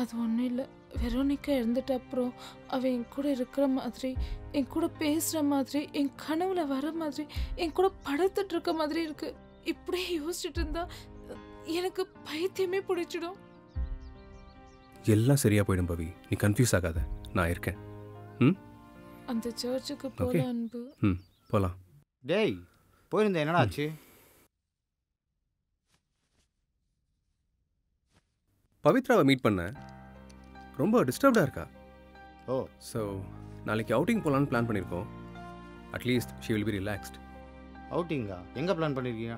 அது ஒன்றும் இல்லை. வெரோனிக்கா இறந்துட்ட அப்புறம் அவ என் கூட இருக்கிற மாதிரி என் கூட பேசுற மாதிரி என் கனவுல வர மாதிரி என் கூட படுத்துட்டு இருக்க மாதிரி இருக்கு. இப்படியே யோசிச்சுட்டு இருந்தா எனக்கு பைத்தியமே பிடிச்சிடும். எல்லாம் சரியா போயிடும் பவி. நீ கன்ஃபியூஸ் ஆகாத. நான் இருக்கேன். ம்? அந்த சர்ச்சுக்கு போல அன்பு. ம் போகலாம் டேய் போயிருந்தேன் என்னடா ஆச்சு? பவித்ராவை மீட் பண்ணேன். ரொம்ப டிஸ்டர்ப்டாக இருக்கா? ஓ. ஸோ நாளைக்கு அவுட்டிங் போகலான்னு பிளான் பண்ணியிருக்கோம் at least she will be relaxed அவுட்டிங்கா எங்கே பிளான் பண்ணியிருக்கீங்க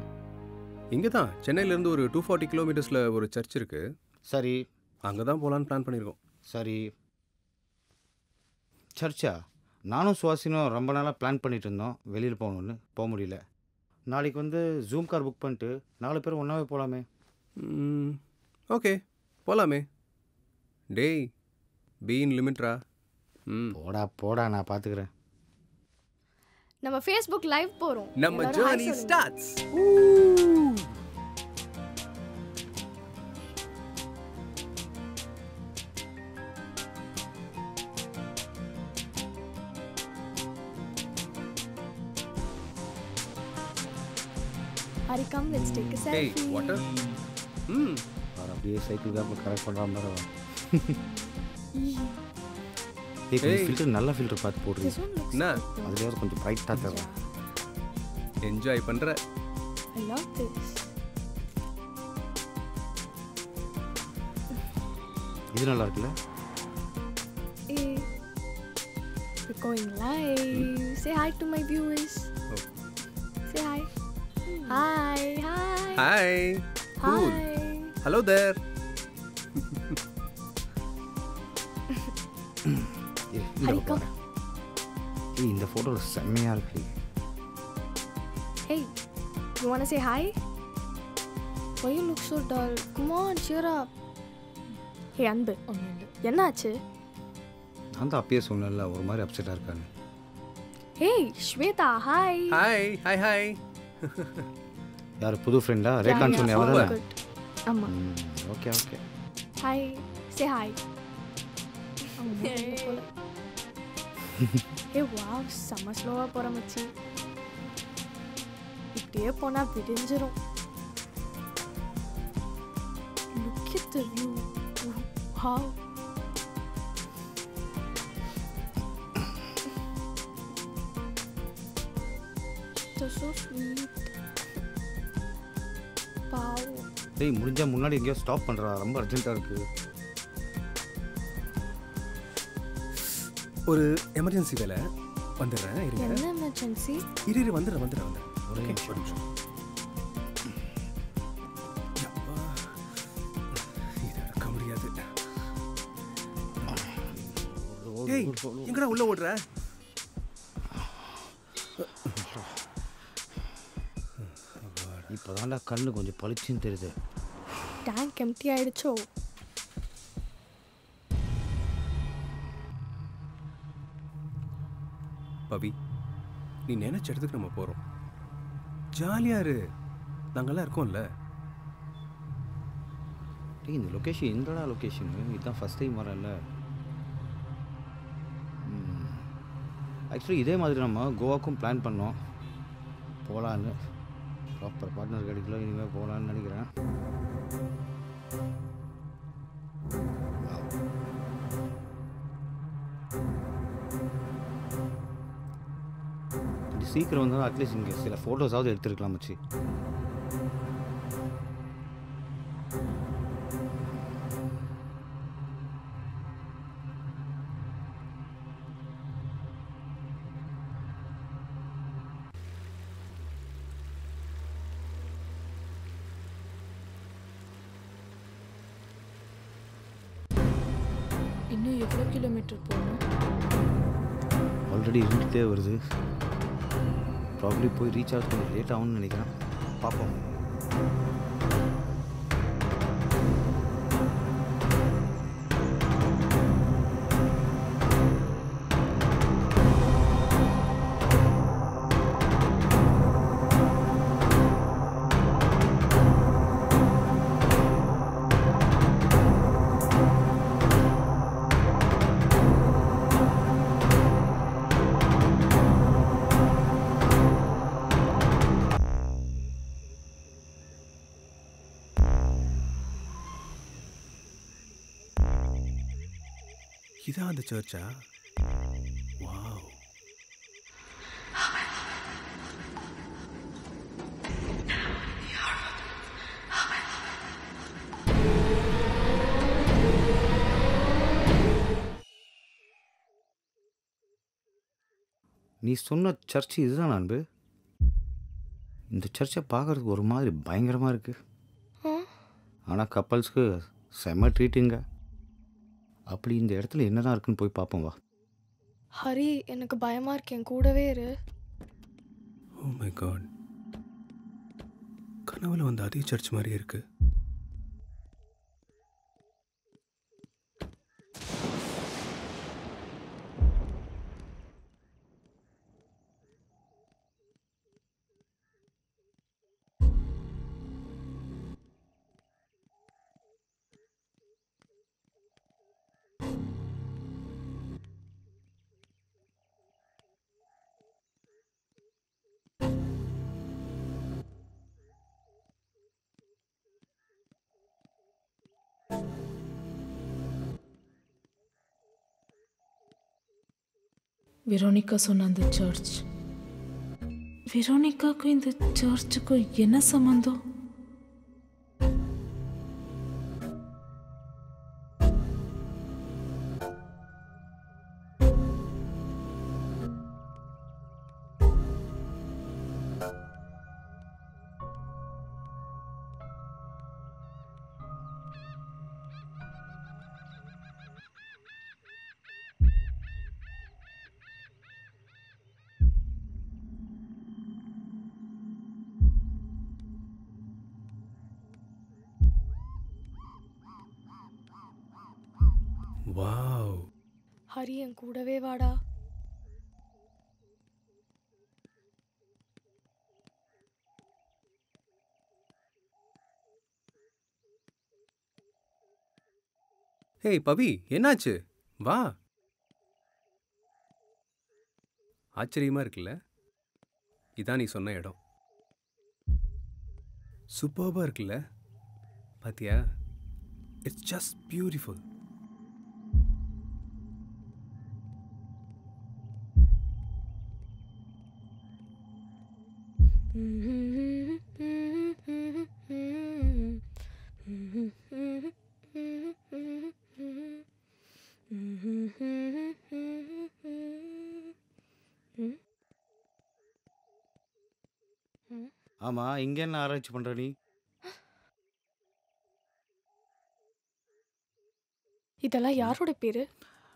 இங்கே தான். சென்னையிலேருந்து ஒரு டூ ஃபார்ட்டி கிலோமீட்டர்ஸில் ஒரு சர்ச் இருக்குது சரி. அங்கே தான் போகலான்னு பிளான் பண்ணியிருக்கோம் சரி. சர்ச்சா நானும் சுவாசினும் ரொம்ப நாளாக பிளான் பண்ணிட்டு இருந்தோம். வெளியில் போகணுன்னு போக முடியல. நாளைக்கு வந்து ஜூம் கார் புக் பண்ணிட்டு நாலு பேர் ஒன்றாவே போகலாமே ஓகே. போகலாமே டேய் பீன் லிமிட்ரா ம். போடா போடா நான் பார்த்துக்கிறேன் நம்ம ஃபேஸ்புக் லைவ் போறோம். நம்ம come, let's take a Hey, selfie. water? ம் அப்படியே சைக்கிள் கேப்பில் கரெக்ட் பண்ணுற மாதிரி. ஏய் ஏய். ஃபில்டர் நல்ல ஃபில்டர் பார்த்து போடுறீங்க என்ன அதுலேயே கொஞ்சம் பிரைட்டாக தரும் என்ஜாய் பண்ணுற I love this. இது நல்லா இருக்குல்ல Hey, we're going live. Say hi to my viewers. Say hi. Hi, hi. Hi cool Hi. Hello there ஏய் இந்த ஃபோட்டோ செம்மையாக இருக்கு. Hey, you wanna say hi? Why you look so dull? Come on, cheer up. Hey, அன்பு என்னாச்சு? நான் தான் அப்பயே சொன்னேன்ல ஒரு மாதிரி அப்செட்டாக இருக்கான்னு. Hey Swetha hi hi hi hi யார் புது ஃப்ரெண்டா ரேகான் சொன்னேன் அவன் ஆமா. Okay okay hi say hi ஏ வாவ் செம்ம ஸ்லோவாக போகிற மச்சி. இப்படியே போனால் விடிஞ்சிரும். Look at the view. Wow so sweet. பாவம் டேய் முடிஞ்சா முன்னாடி எங்கேயோ ஸ்டாப் பண்ணுறா ரொம்ப அர்ஜென்ட்டாக இருக்குது ஒரு எமர்ஜென்சி வேலை. வந்துடுறேன் இருங்க. என்ன எமர்ஜென்சி இரு இரு வந்துடுறேன் வந்துடுறேன் வந்துடுறேன். ஒரே நிமிஷம். ஒரு நிமிஷம். எங்கடா உள்ள ஓடுற? இப்போ தான்டா கண்ணு கொஞ்சம் பளிச்சுன்னு தெரியுது. Tank empty ஆயிடுச்சோ? பவி நீ நினைச்ச இடத்துக்கு நம்ம போகிறோம் ஜாலியாக இரு. நாங்கள்லாம் இருக்கோம்ல. டேய் இந்த லொக்கேஷன் எங்கடா லொக்கேஷன் இதுதான் ஃபஸ்ட் டைம் வரல ஆக்சுவலி இதே மாதிரி நம்ம கோவாக்கும் பிளான் பண்ணோம். போகலான்னு ப்ராப்பர் பார்ட்னர் கிடைக்கல இனிமேல் போகலான்னு நினைக்கிறேன். சீக்கிரம் வந்தால் அட்லீஸ்ட் இங்கே சில ஃபோட்டோஸாவது எடுத்துருக்கலாம் மச்சி. இன்னும் எவ்வளோ கிலோமீட்டர் போகணும்? ஆல்ரெடி இருந்துகிட்டே வருது. ப்ராப்ளி போய் ரீச் ஆகிறது கொஞ்சம் லேட் ஆகும்னு நினைக்கிறேன். பார்ப்போம். சர்ச்சா வாவ் நீ சொன்ன சர்ச் இதுதான் அன்பு. இந்த சர்ச்சை பார்க்கறதுக்கு ஒரு மாதிரி பயங்கரமாக இருக்கு. ஆனால் கப்பல்ஸ்க்கு செம்ம ட்ரீட்டுங்க அப்படி இந்த இடத்துல என்னதான் இருக்குன்னு போய் பார்ப்போம் வா. ஹரி எனக்கு பயமா இருக்கு. என் கூடவே இரு. ஓ மை காட் கனவுல வந்த அதே சர்ச் மாதிரி இருக்கு. வெரோனிகா சொன்ன அந்த சர்ச் வெரோனிகாக்கும் இந்த சர்ச்சுக்கும் என்ன சம்மந்தம் ஹரி என் கூடவே வாடா. ஹேய் பவி என்னாச்சு? வா. ஆச்சரியமா இருக்குல்ல? இதான் நீ சொன்ன இடம். சூப்பர்பா இருக்குல்ல? பாத்தியா? இட்ஸ் ஜஸ்ட் பியூட்டிஃபுல் ஆமா இங்க என்ன ஆராய்ச்சி பண்ற நீ? இதெல்லாம் யாரோட பேரு?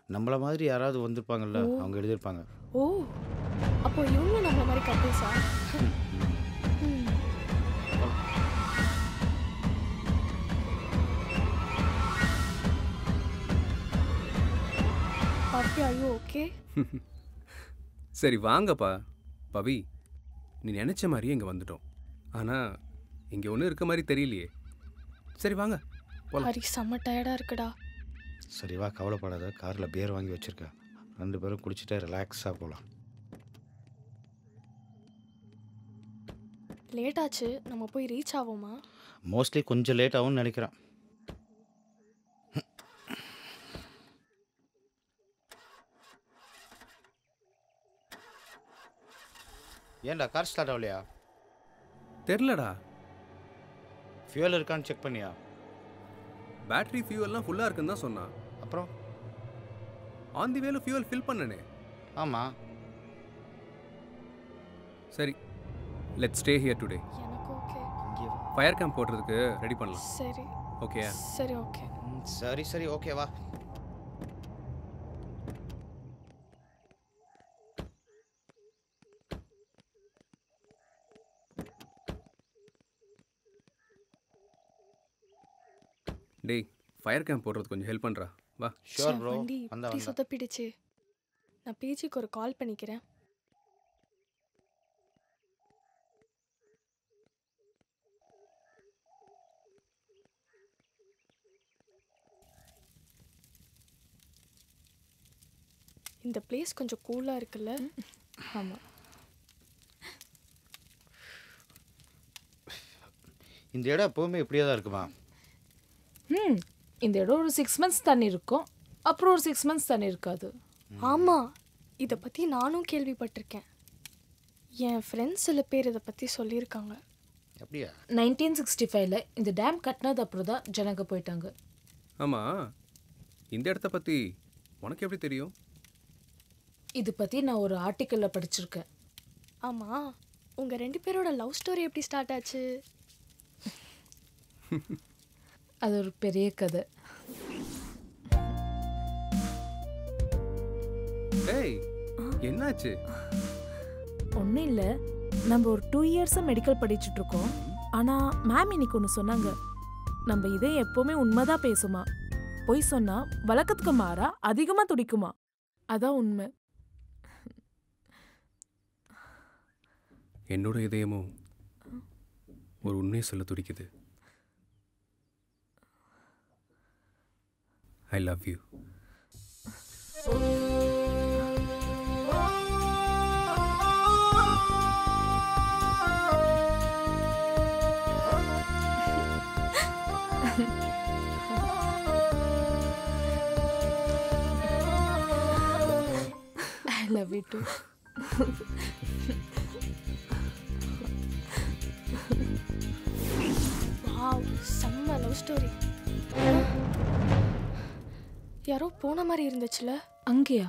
நம்மள மாதிரி யாராவது வந்திருப்பாங்கல்ல. அவங்க எழுதியிருப்பாங்க. ஓ அப்போ இவங்க நம்மள மாதிரி கப்பிள்ஸா பாப்பி you ஓகே சரி வாங்கப்பா. பவி நீ நினைச்ச மாதிரியே இங்கே வந்துட்டோம். ஆனால் இங்கே ஒன்றும் இருக்க மாதிரி தெரியலையே. சரி வாங்க. போலாம். ஹரி செம்ம டயர்டா இருக்குடா. சரி வா கவலைப்படாத. கார்ல பியர் வாங்கி வச்சிருக்கேன் ரெண்டு பேரும் குடிச்சிட்டு ரிலாக்ஸாக போகலாம் லேட் ஆச்சு. நம்ம போய் ரீச் ஆவோமா? மோஸ்ட்லி கொஞ்சம் லேட் ஆகும்னு நினைக்கிறேன். ஏன்டா கார் ஸ்டார்ட் ஆகலையா? தெரிலடா ஃபியூல் இருக்கான்னு செக் பண்ணியா? பேட்டரி ஃபியூவல்லாம் ஃபுல்லாக இருக்குன்னு தான் சொன்னான். அப்புறம்? ஆன் தி வேல ஃபியூவல் ஃபில் பண்ணனே. ஆமாம் சரி. லெட் ஸ்டே ஹியர் டுடே எனக்கு ஓகே ஃபயர் கேம்ப் போடுறதுக்கு ரெடி பண்ணலாம். சரி. ஓகே சரி ஓகே சரி சரி ஓகே வா டேய் ஃபயர் கேம்ப் போடுறதுக்கு கொஞ்சம் ஹெல்ப் பண்ணுறா வா. ச்சே, வண்டி இப்படி சொதப்பிடுச்சு. நான் பேஜிக்கு ஒரு கால் பண்ணிக்கிறேன். இந்த பிளேஸ் கொஞ்சம் கூலாக இருக்குல்ல? ஆமாம் இந்த இடம் எப்போவுமே இப்படியே தான் இருக்குமா? ம். இந்த இடம் ஒரு சிக்ஸ் மந்த்ஸ் தண்ணி இருக்கும். அப்புறம் ஒரு சிக்ஸ் மந்த்ஸ் தண்ணி இருக்காது. ஆமாம் இதை பற்றி நானும் கேள்விப்பட்டிருக்கேன். என் ஃப்ரெண்ட்ஸ் சில பேர் இதை பற்றி சொல்லியிருக்காங்க. அப்படியா? நைன்டீன் சிக்ஸ்டி ஃபைவ்ல இந்த டேம் கட்டினது அப்புறம் தான் ஜனங்க போயிட்டாங்க. ஆமாம் இந்த இடத்த பற்றி உனக்கு எப்படி தெரியும்? இது பற்றி நான் ஒரு ஆர்டிக்கலில் படிச்சிருக்கேன். ஆமாம் உங்கள் ரெண்டு பேரோட லவ் ஸ்டோரி எப்படி ஸ்டார்ட் ஆச்சு? அது ஒரு பெரிய கதை. டேய் என்னாச்சு? ஒன்றும் இல்லை. நம்ம ஒரு டூ இயர்ஸாக மெடிக்கல் படிச்சுட்டு இருக்கோம். ஆனால் மேம் இன்னைக்கு ஒன்று சொன்னாங்க. நம்ம இதே எப்போவுமே உண்மைதான் பேசுமா? பொய் சொன்னா வழக்கத்துக்கு மாறா அதிகமாக துடிக்குமா? அதான் உண்மை. என்னோட இதயமும் ஒரு உண்மையை சொல்ல துடிக்குது. I love you love you too wow செம்ம லவ் ஸ்டோரி யாரோ போன மாதிரி இருந்துச்சுல? அங்கேயா?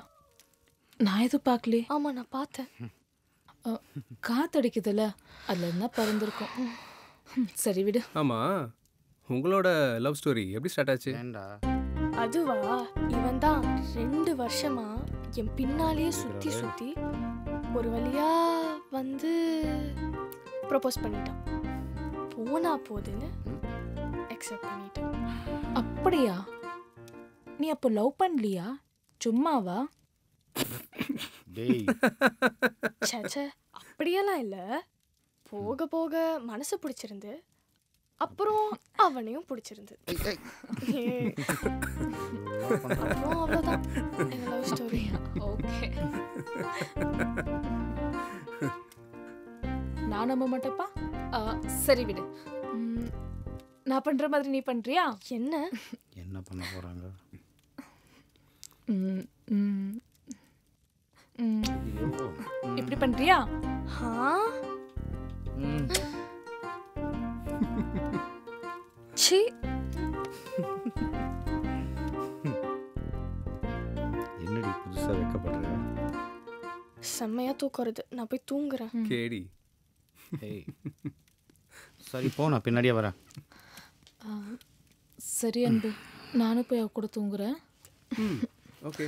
நான் எதுவும் பார்க்கலே ஆமாம் நான் பார்த்தேன். காத்தடிக்குதுல்ல அதில் என்ன பறந்துருக்கும்? சரி விடு. ஆமாம் உங்களோட லவ் ஸ்டோரி எப்படி ஸ்டார்ட் ஆச்சு? அதுவா? இவன் தான் ரெண்டு வருஷமா என் பின்னாலேயே சுத்தி சுத்தி ஒரு வழியா வந்து ப்ரொபோஸ் பண்ணிட்டான். போனா போதுன்னு அக்செப்ட் பண்ணிட்டேன். அப்படியா? நீ அப்போ லவ் பண்ணலையா? சும்மாவா? டேய். ச்சே ச்சே. அப்படியெல்லாம் இல்ல. போக போக மனசு பிடிச்சிருந்து அப்புறம் அவனையும் பிடிச்சிருந்து அப்புறம் அவ்வளோதான் லவ் ஸ்டோரி ஓகே நான் நம்ப மாட்டேப்பா ஆ, சரி விடு. நான் பண்ற மாதிரி நீ பண்றியா? என்ன? என்ன பண்ண போறாங்க. இப்படி பண்றியா? ஆ? சி. என்னடி புதுசா வைக்கப்படுற? செம்மையா தூக்கம் வருது நான் போய் தூங்குறேன். கேடி. ஏய். சரி போ நான் பின்னாடியே வரேன். சரி அன்பு. நானும் போய் அவ கூட தூங்குறேன் ஓகே.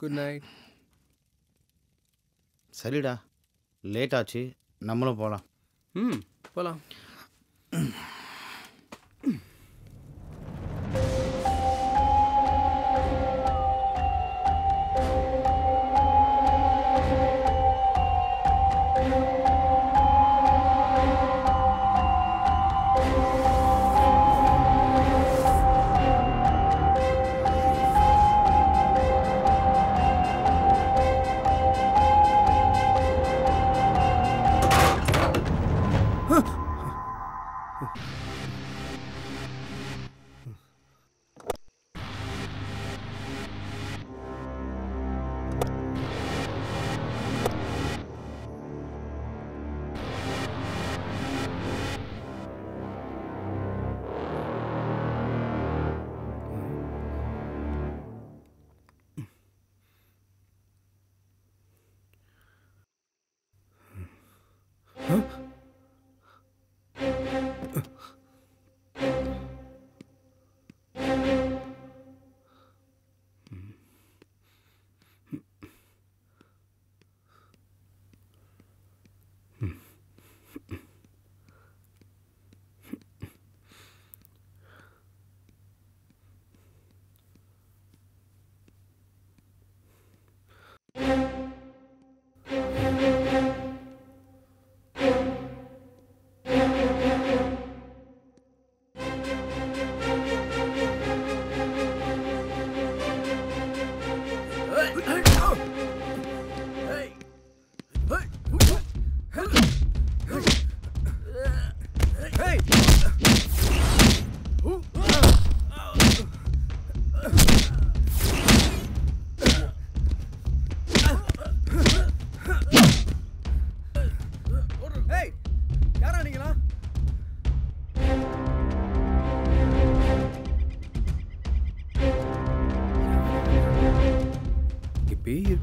குட் நைட் சரிடா. லேட் ஆச்சு நம்மளும் போகலாம் ம். بەڵام.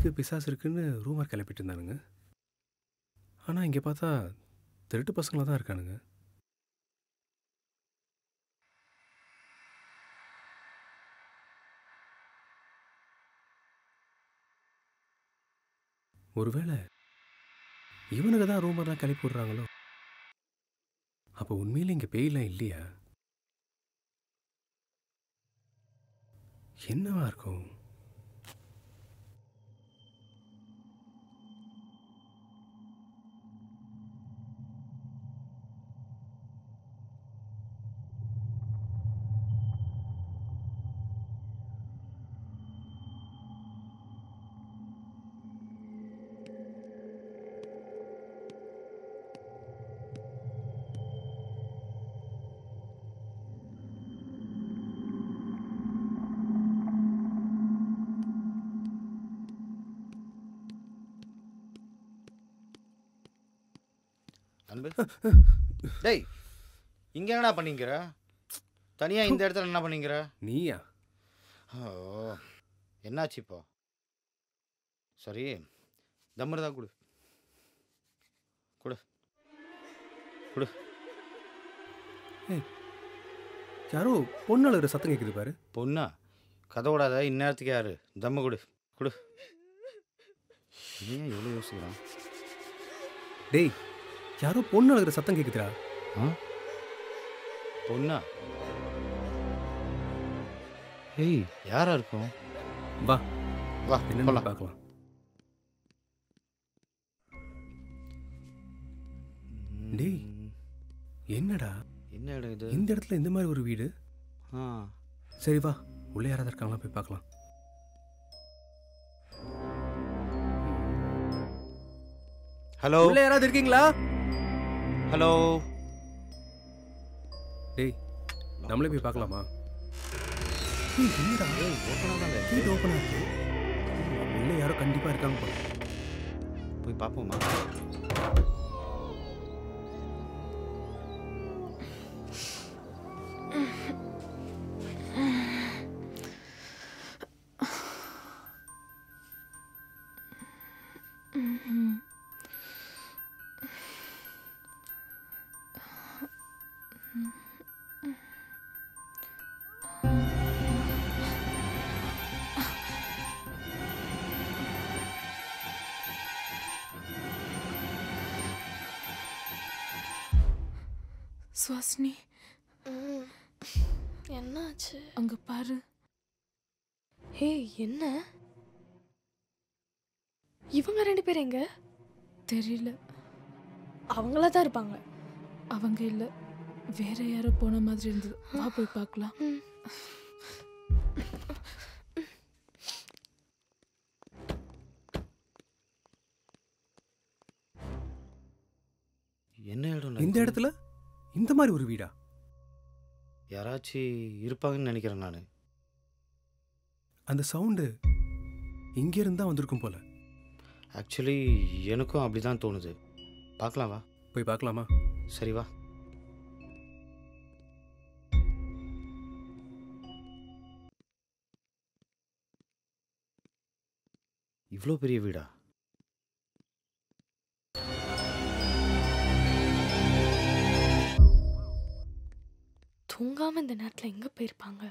இங்கே பிசாஸ் இருக்குன்னு ரூமர் கிளப்பிட்டு இருந்தானுங்க ஆனால் இங்கே பார்த்தா திருட்டு பசங்களாக தான் இருக்கானுங்க. ஒருவேளை இவனுக்கு தான் ரூமர்லாம் கிளப்பி விடுறாங்களோ? அப்போ உண்மையில இங்கே பேயெல்லாம் இல்லையா? என்னவா இருக்கும்? அன்பு டேய் இங்க என்னடா பண்ணிக்கிற? தனியா இந்த இடத்துல என்ன பண்ணிக்கிற? நீயா? ஓ என்னாச்சு இப்போ? சரி தான் கொடு. கொடு. கொடு. யாரோ பொண்ணு அழுகிற சத்தம் கேட்குது பாரு. பொண்ணா? கதவோடாத இந்நேரத்துக்கு யாரு? தம்மு கொடு. கொடு. ஏன் எவ்வளோ யோசிக்கிறான்? டேய் யாரோ பொண்ணு அழுகிற சத்தம் கேட்குதுடா ஆ? பொண்ணா? ஏய் யாரா இருக்கும்? வா. வா என்னன்னு. பார்க்கலாம். டேய் என்னடா? என்ன இடம் இது? இந்த இடத்துல இந்த மாதிரி ஒரு வீடு? ஆ. சரி வா உள்ளே யாராவது இருக்காங்களா போய் பார்க்கலாம். ஹலோ. உள்ள யாராவது இருக்கீங்களா? ஹலோ. டேய் நம்மளே போய் பார்க்கலாமா? உள்ள யாரோ கண்டிப்பா இருக்காங்க போய் பார்ப்போமா? சுவாசினி. என்னாச்சு? அங்க பாரு. ஹே என்ன? இவங்க ரெண்டு பேரும் எங்க? தெரியல. அவங்களா தான் இருப்பாங்க. அவங்க இல்ல. வேற யாரோ போன மாதிரி இருந்தது. வா போய் பார்க்கலாம் என்ன இடம் இந்த இடத்துல? மாதிரி ஒரு வீடா? யாராச்சும் இருப்பாங்கன்னு நினைக்கிறேன் நான். அந்த சவுண்டு இங்க இருந்தா வந்திருக்கும் போல. ஆக்சுவலி எனக்கும் அப்படி தான் தோணுது. பார்க்கலாம் வா. போய் பார்க்கலாமா? சரி வா. இவ்வளோ பெரிய வீடா? தூங்காமல் இந்த நேரத்தில் எங்கே போயிருப்பாங்க?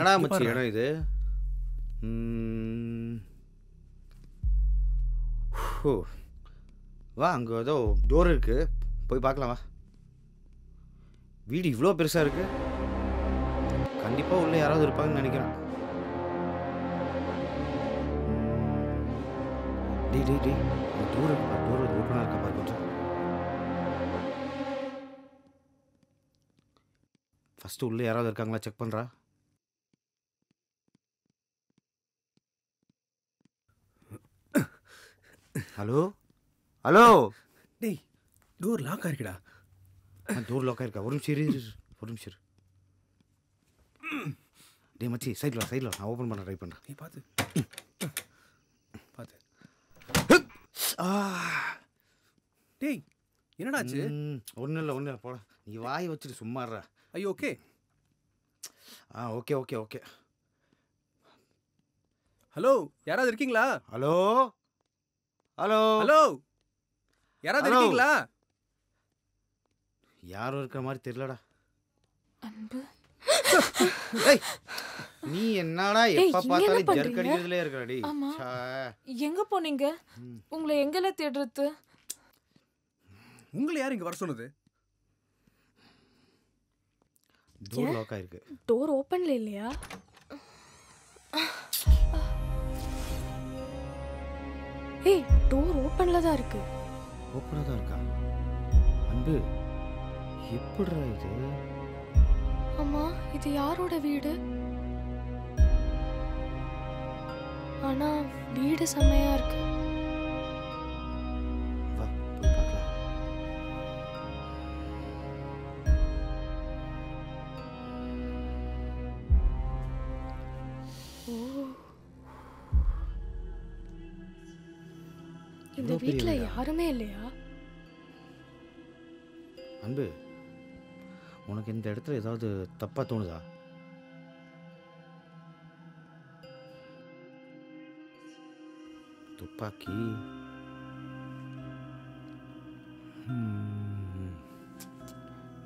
என்னடா மச்சி. இடம் இது. ஹோ. வா அங்கே ஏதோ டோர் இருக்கு. போய் பார்க்கலாம் வா. வீடு இவ்வளோ பெருசாக இருக்கு. கண்டிப்பாக உள்ள யாராவது இருப்பாங்கன்னு நினைக்கிறேன். டேய் டேய் அந்த டோர் டோர் ஓப்பனாக இருக்கா பாரு கொஞ்சம். ஃபஸ்ட்டு உள்ளே யாராவது இருக்காங்களா? செக் பண்ணுறா ஹலோ? ஹலோ? டேய் டோர் லாக் ஆயிருக்குடா. டோர் லாக் ஆயிருக்கா? ஒரு நிமிஷம் இரு. ஒரு நிமிஷம். டேய் மச்சி சைடில் சைடில் நான் ஓப்பன் பண்ண ட்ரை பண்ணுறேன் நீ பார்த்து பார்த்து டேய் என்னடாச்சு? ஒன்றும் இல்லை ஒன்றும் இல்லை. போட. நீ வாய் வச்சுட்டு சும்மாடுறா ஐயோ ஓகே. ஆ ஓகே ஓகே ஓகே. ஹலோ யாராவது இருக்கீங்களா? ஹலோ? ஹலோ. ஹலோ. யாராவது. இருக்கீங்களா? யாரும் இருக்கிற மாதிரி தெரியலடா. அன்பு. ஏய், நீ என்னடா எப்ப பார்த்தாலும்? ஜர்க் அடிக்கிறதுலே இருக்கடா எங்க போனீங்க? உங்களை எங்கெல்லாம் தேடுறது? உங்களை யார் இங்க வர சொன்னது? டோர் லாக் ஆயிருக்கு. டோர் ஓப்பன்ல இல்லையா? ஏய் டோர் ஓப்பன்ல தான் இருக்கு. ஓப்பனாக தான் இருக்கா? அன்பு எப்படிடா இது? அம்மா இது யாரோட வீடு? ஆனா வீடு செம்மையா இருக்கு. வீட்ல யாருமே இல்லையா? அன்பு உனக்கு இந்த இடத்துல ஏதாவது தப்பா தோணுதா? துப்பாக்கி.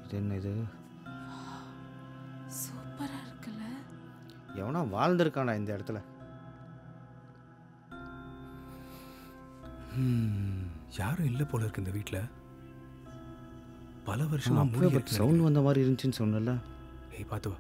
இது என்ன இது? சூப்பரா இருக்குல்ல. எவனா வாழ்ந்திருக்கானா இந்த இடத்துல? யாரும் இல்லை போல இருக்கு இந்த வீட்டில் பல வருஷமா மூடி சவுண்ட் வந்த மாதிரி இருந்துச்சுன்னு சொன்னல ஏய் பார்த்து வா.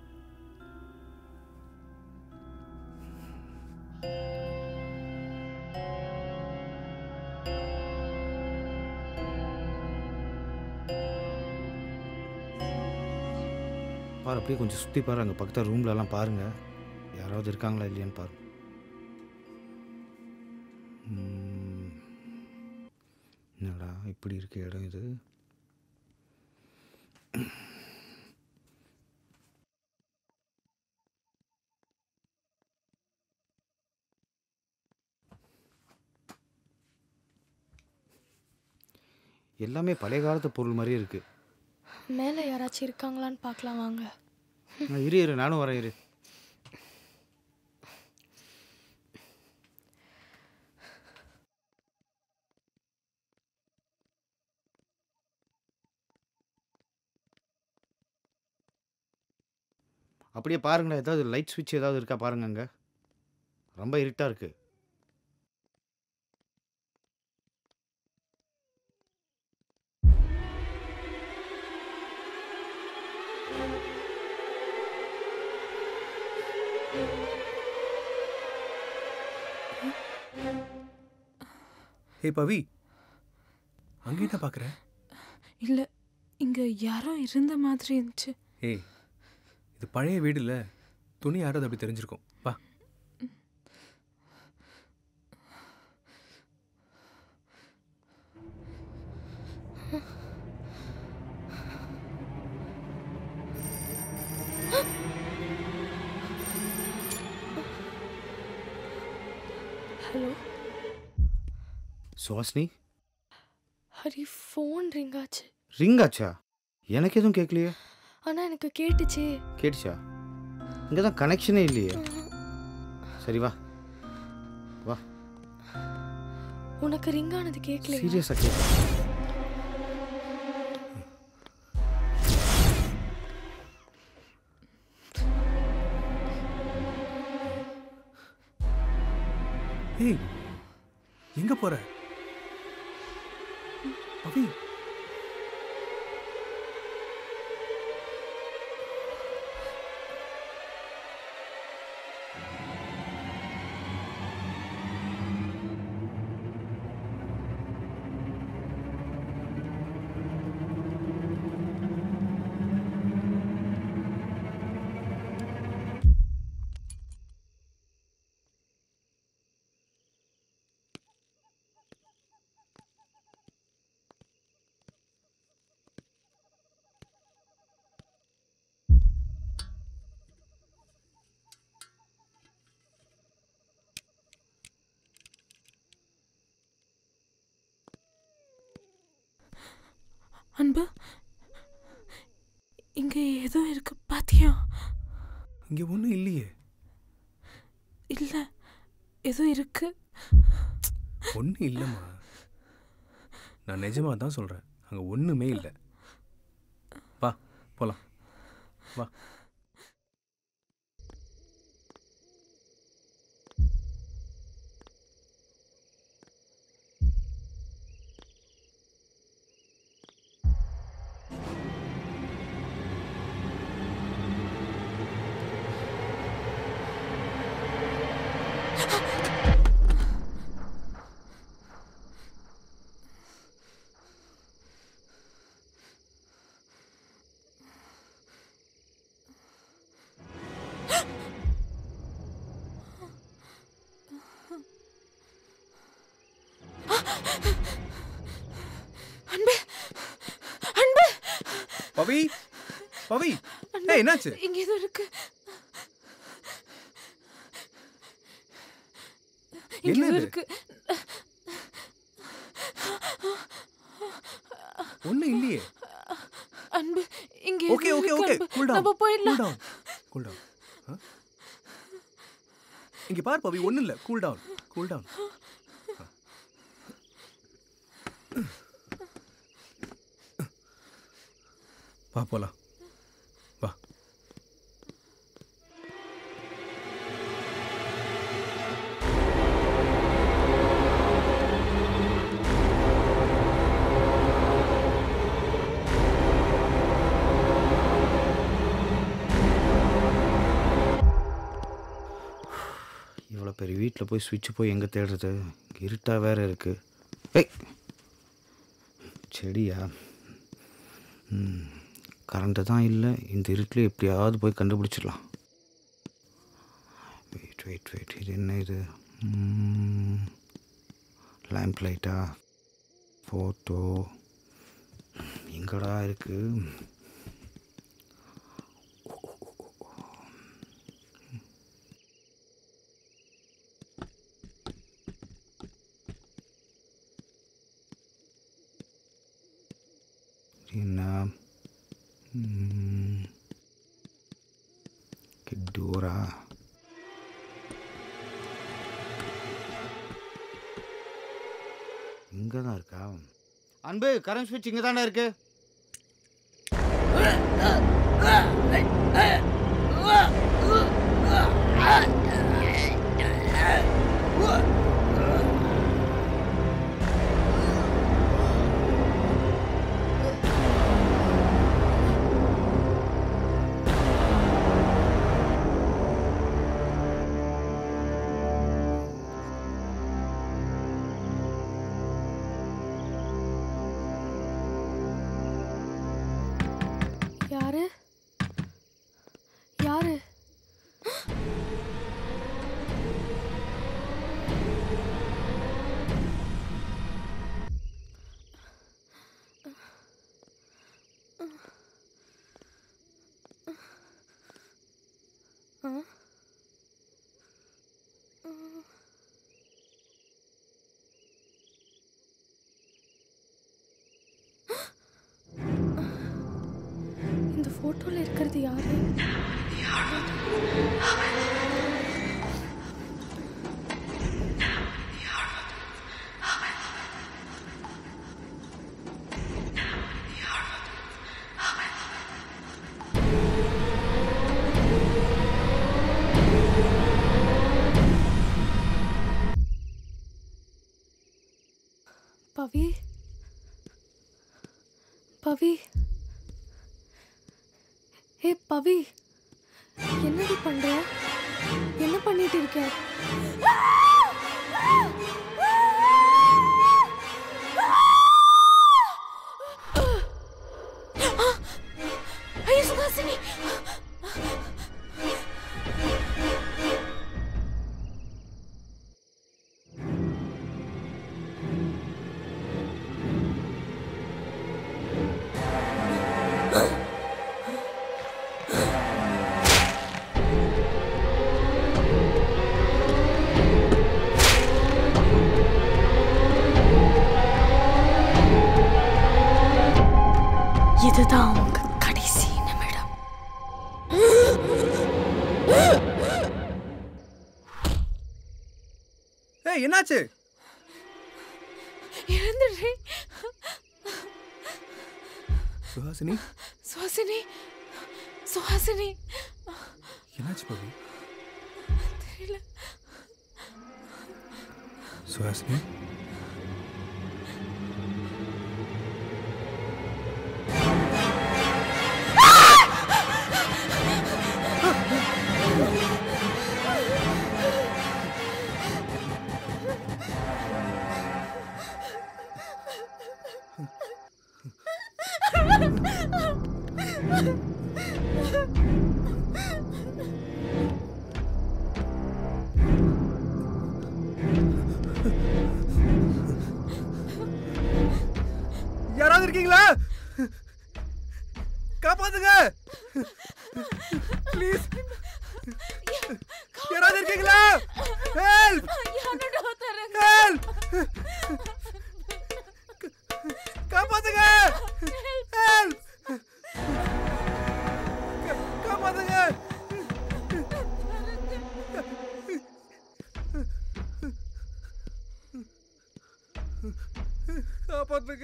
பாரு அப்படியே கொஞ்சம் சுற்றி பாரு அங்கே பக்கத்தில் ரூம்லலாம் பாருங்க. யாராவது இருக்காங்களா இல்லையான்னு பாரு என்னடா இப்படி இருக்க இடம் இது. எல்லாமே பழைய காலத்து பொருள் மாதிரியே இருக்கு. மேலே யாராச்சும் இருக்காங்களான்னு பார்க்கலாம் வாங்க. இரு இரு நானும் வரேன் இரு. அப்படியே பாருங்களேன். ஏதாவது லைட் சுவிட்ச் ஏதாவது இருக்கா பாருங்க அங்க. ரொம்ப இருட்டாக இருக்கு. ஏய் பவி. அங்கே என்ன பார்க்குற இல்ல இங்க யாரோ இருந்த மாதிரி இருந்துச்சு. ஏய் இது பழைய வீடு இல்லை துணி யாராவது அப்படி தெரிஞ்சிருக்கும். வா. Hello Suvasini Hari phone ring ஆச்சு. ரிங் ஆச்சா? எனக்கு எதுவும் கேட்கலையே ஆனால் எனக்கு கேட்டுச்சு. கேட்டுச்சா? இங்கே தான் கனெக்ஷனே இல்லையே. சரி வா. வா. உனக்கு ரிங் ஆனது கேட்கல சீரியஸாக கேட்க ஏய் எங்க போற? பவி. இங்க ஒண்ணும் இல்லையே. இல்ல ஏதோ இருக்கு. ஒன்றும் இல்லைம்மா. நான் நிஜமா தான் சொல்றேன். அங்க ஒண்ணுமே இல்லை. வா போலாம். வா. என்னாச்சு இங்கே ஏதோ இருக்கு இங்க இருக்கு ஒண்ணு இல்லையே அன்பு இங்கே okay okay okay cool down நம்ம போயிடலாம் கூல் டவுன் இங்க பார் பவி ஒண்ணு இல்ல கூல் டவுன் கூல் டவுன் வா வீட்டில் போய் சுவிட்சு போய் எங்கே தேடுறது? இருட்டாக வேற இருக்குது ஏய்! செடியா? ம் கரண்ட்டு தான் இல்லை. இந்த இருட்டில் எப்படியாவது போய் கண்டுபிடிச்சிடலாம். வெயிட் வெயிட் வெயிட் இது என்ன இது? லேம்ப் லைட்டா ஃபோட்டோ எங்கடா இருக்குது என்ன ம், கிட்டூரா இங்கே தான் இருக்கா அன்பு கரண்ட் ஸ்விட்ச் இங்கே தானே இருக்குது இந்த போட்டோல இருக்கிறது பவி என்னடி பண்ற? என்ன பண்ணிட்டு இருக்க?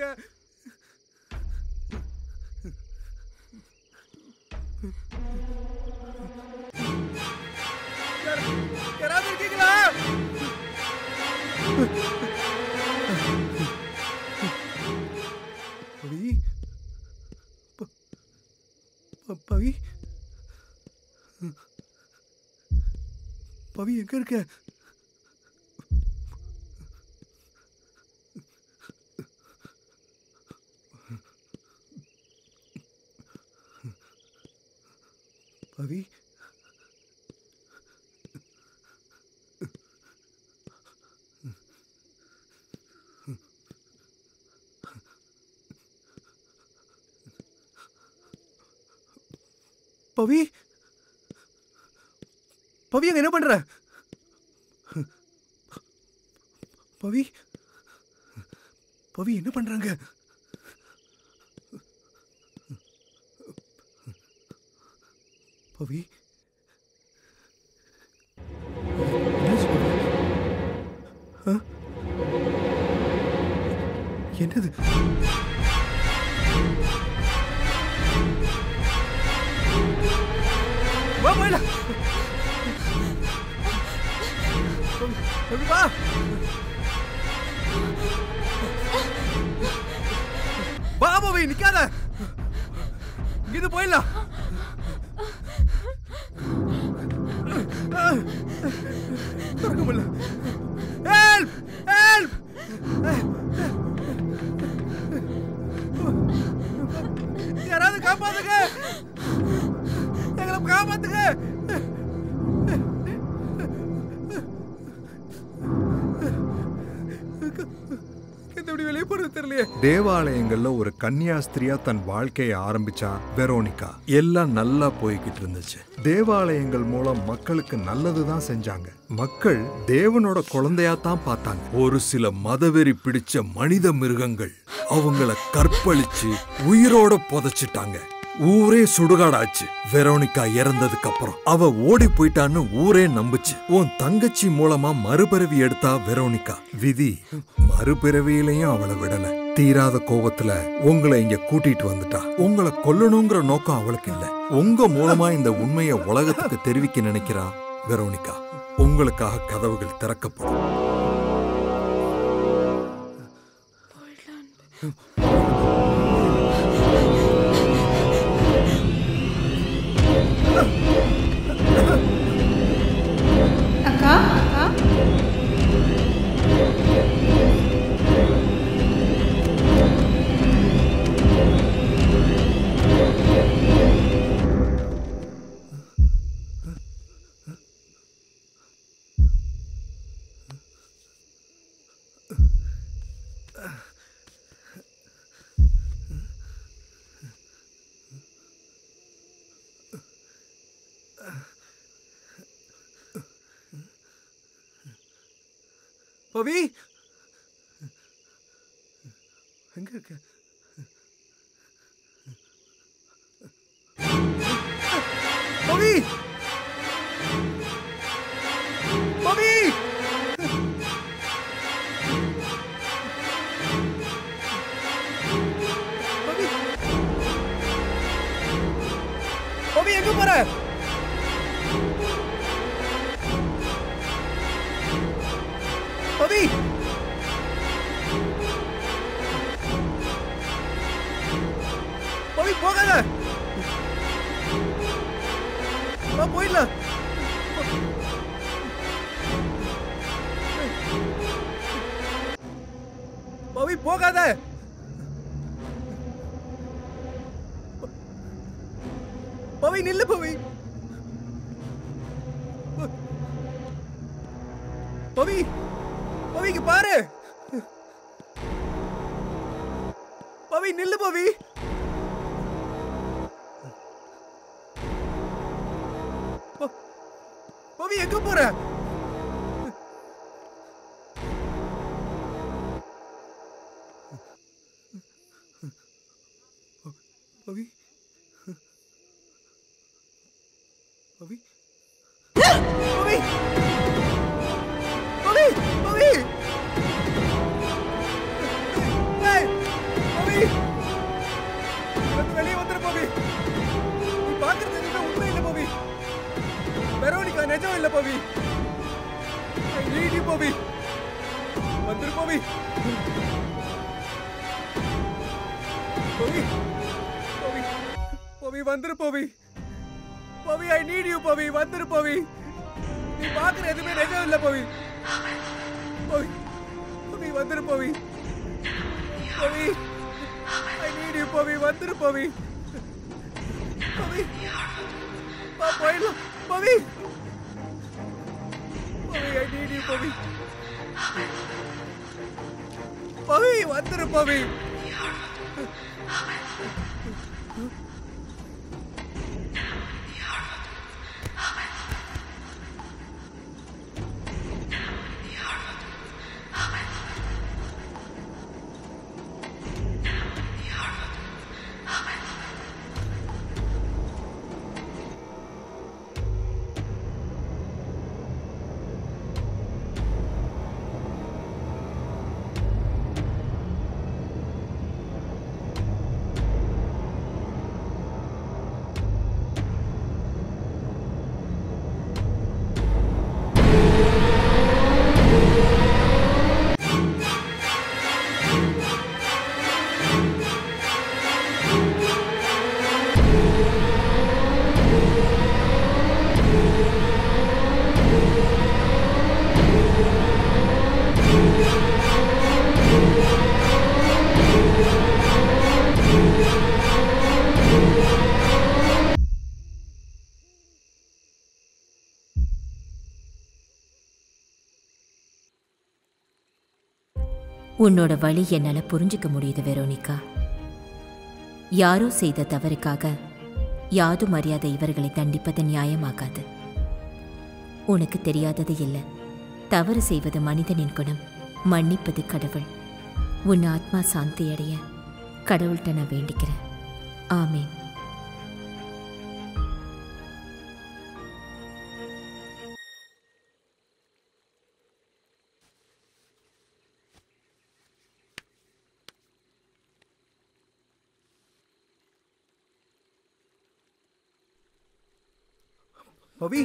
जाएगा। करा दे पवी पवी पवी क्या? பவி பவி பவி அங்க என்ன பண்ற பவி பவி என்ன பண்றாங்க பவி என்னாச்சு பவி? ஆ? என்னது வா போயிடலாம் பவி வா வா பவி நிக்காத இங்கிருந்து போயிடலாம் திறக்க முடியல ஹெல்ப் ஹெல்ப் யாராவது காப்பாத்துங்க. எங்களை காப்பாத்துங்க. தெரியலையே. தேவாலயங்கள்ல ஒரு கன்னியாஸ்திரியா தன் வாழ்க்கையை ஆரம்பிச்சா வெரோனிகா. எல்லாம் நல்லா போய்கிட்டு இருந்துச்சு. தேவாலயங்கள் மூலம் மக்களுக்கு நல்லதுதான் செஞ்சாங்க. மக்கள் தேவனோட குழந்தையா தான் பார்த்தாங்க. ஒரு சில மதவெறி பிடிச்ச மனித மிருகங்கள் அவங்கள கற்பழிச்சு உயிரோட புதைச்சிட்டாங்க. ஊரே சுடுகாடாச்சு. வெரோனிகா இறந்ததுக்கு அப்புறம் அவ ஓடி போயிட்டான்னு ஊரே நம்புச்சு. உன் தங்கச்சி மூலமா மறுபிறவி எடுத்தா வெரோனிகா விதி மறுபிறவியிலையும் அவளை விடல. தீராத கோபத்துல உங்களை இங்க கூட்டிட்டு வந்துட்டா. உங்களை கொல்லணுங்கிற நோக்கம் அவளுக்கு இல்ல. உங்க மூலமா இந்த உண்மையை உலகத்துக்கு தெரிவிக்க நினைக்கிறா வெரோனிகா உங்களுக்காக கதவுகள் திறக்கப்படும். பவி. எங்க இருக்க? பவி. பவி. பவி. எங்க போற? போகாத. பவி நில்லு பவி. பவி உன்னோட வழி என்னால புரிஞ்சுக்க முடியுது வெரோனிகா. யாரோ செய்த தவறுக்காக யாதும் அறியாத இவர்களை தண்டிப்பது நியாயமாகாது. உனக்கு தெரியாதது இல்லை. தவறு செய்வது மனிதனின் குணம் மன்னிப்பது கடவுள். உன் ஆத்மா சாந்தி அடைய கடவுள்கிட்ட நான் வேண்டிக்கிறேன். ஆமீன். பவி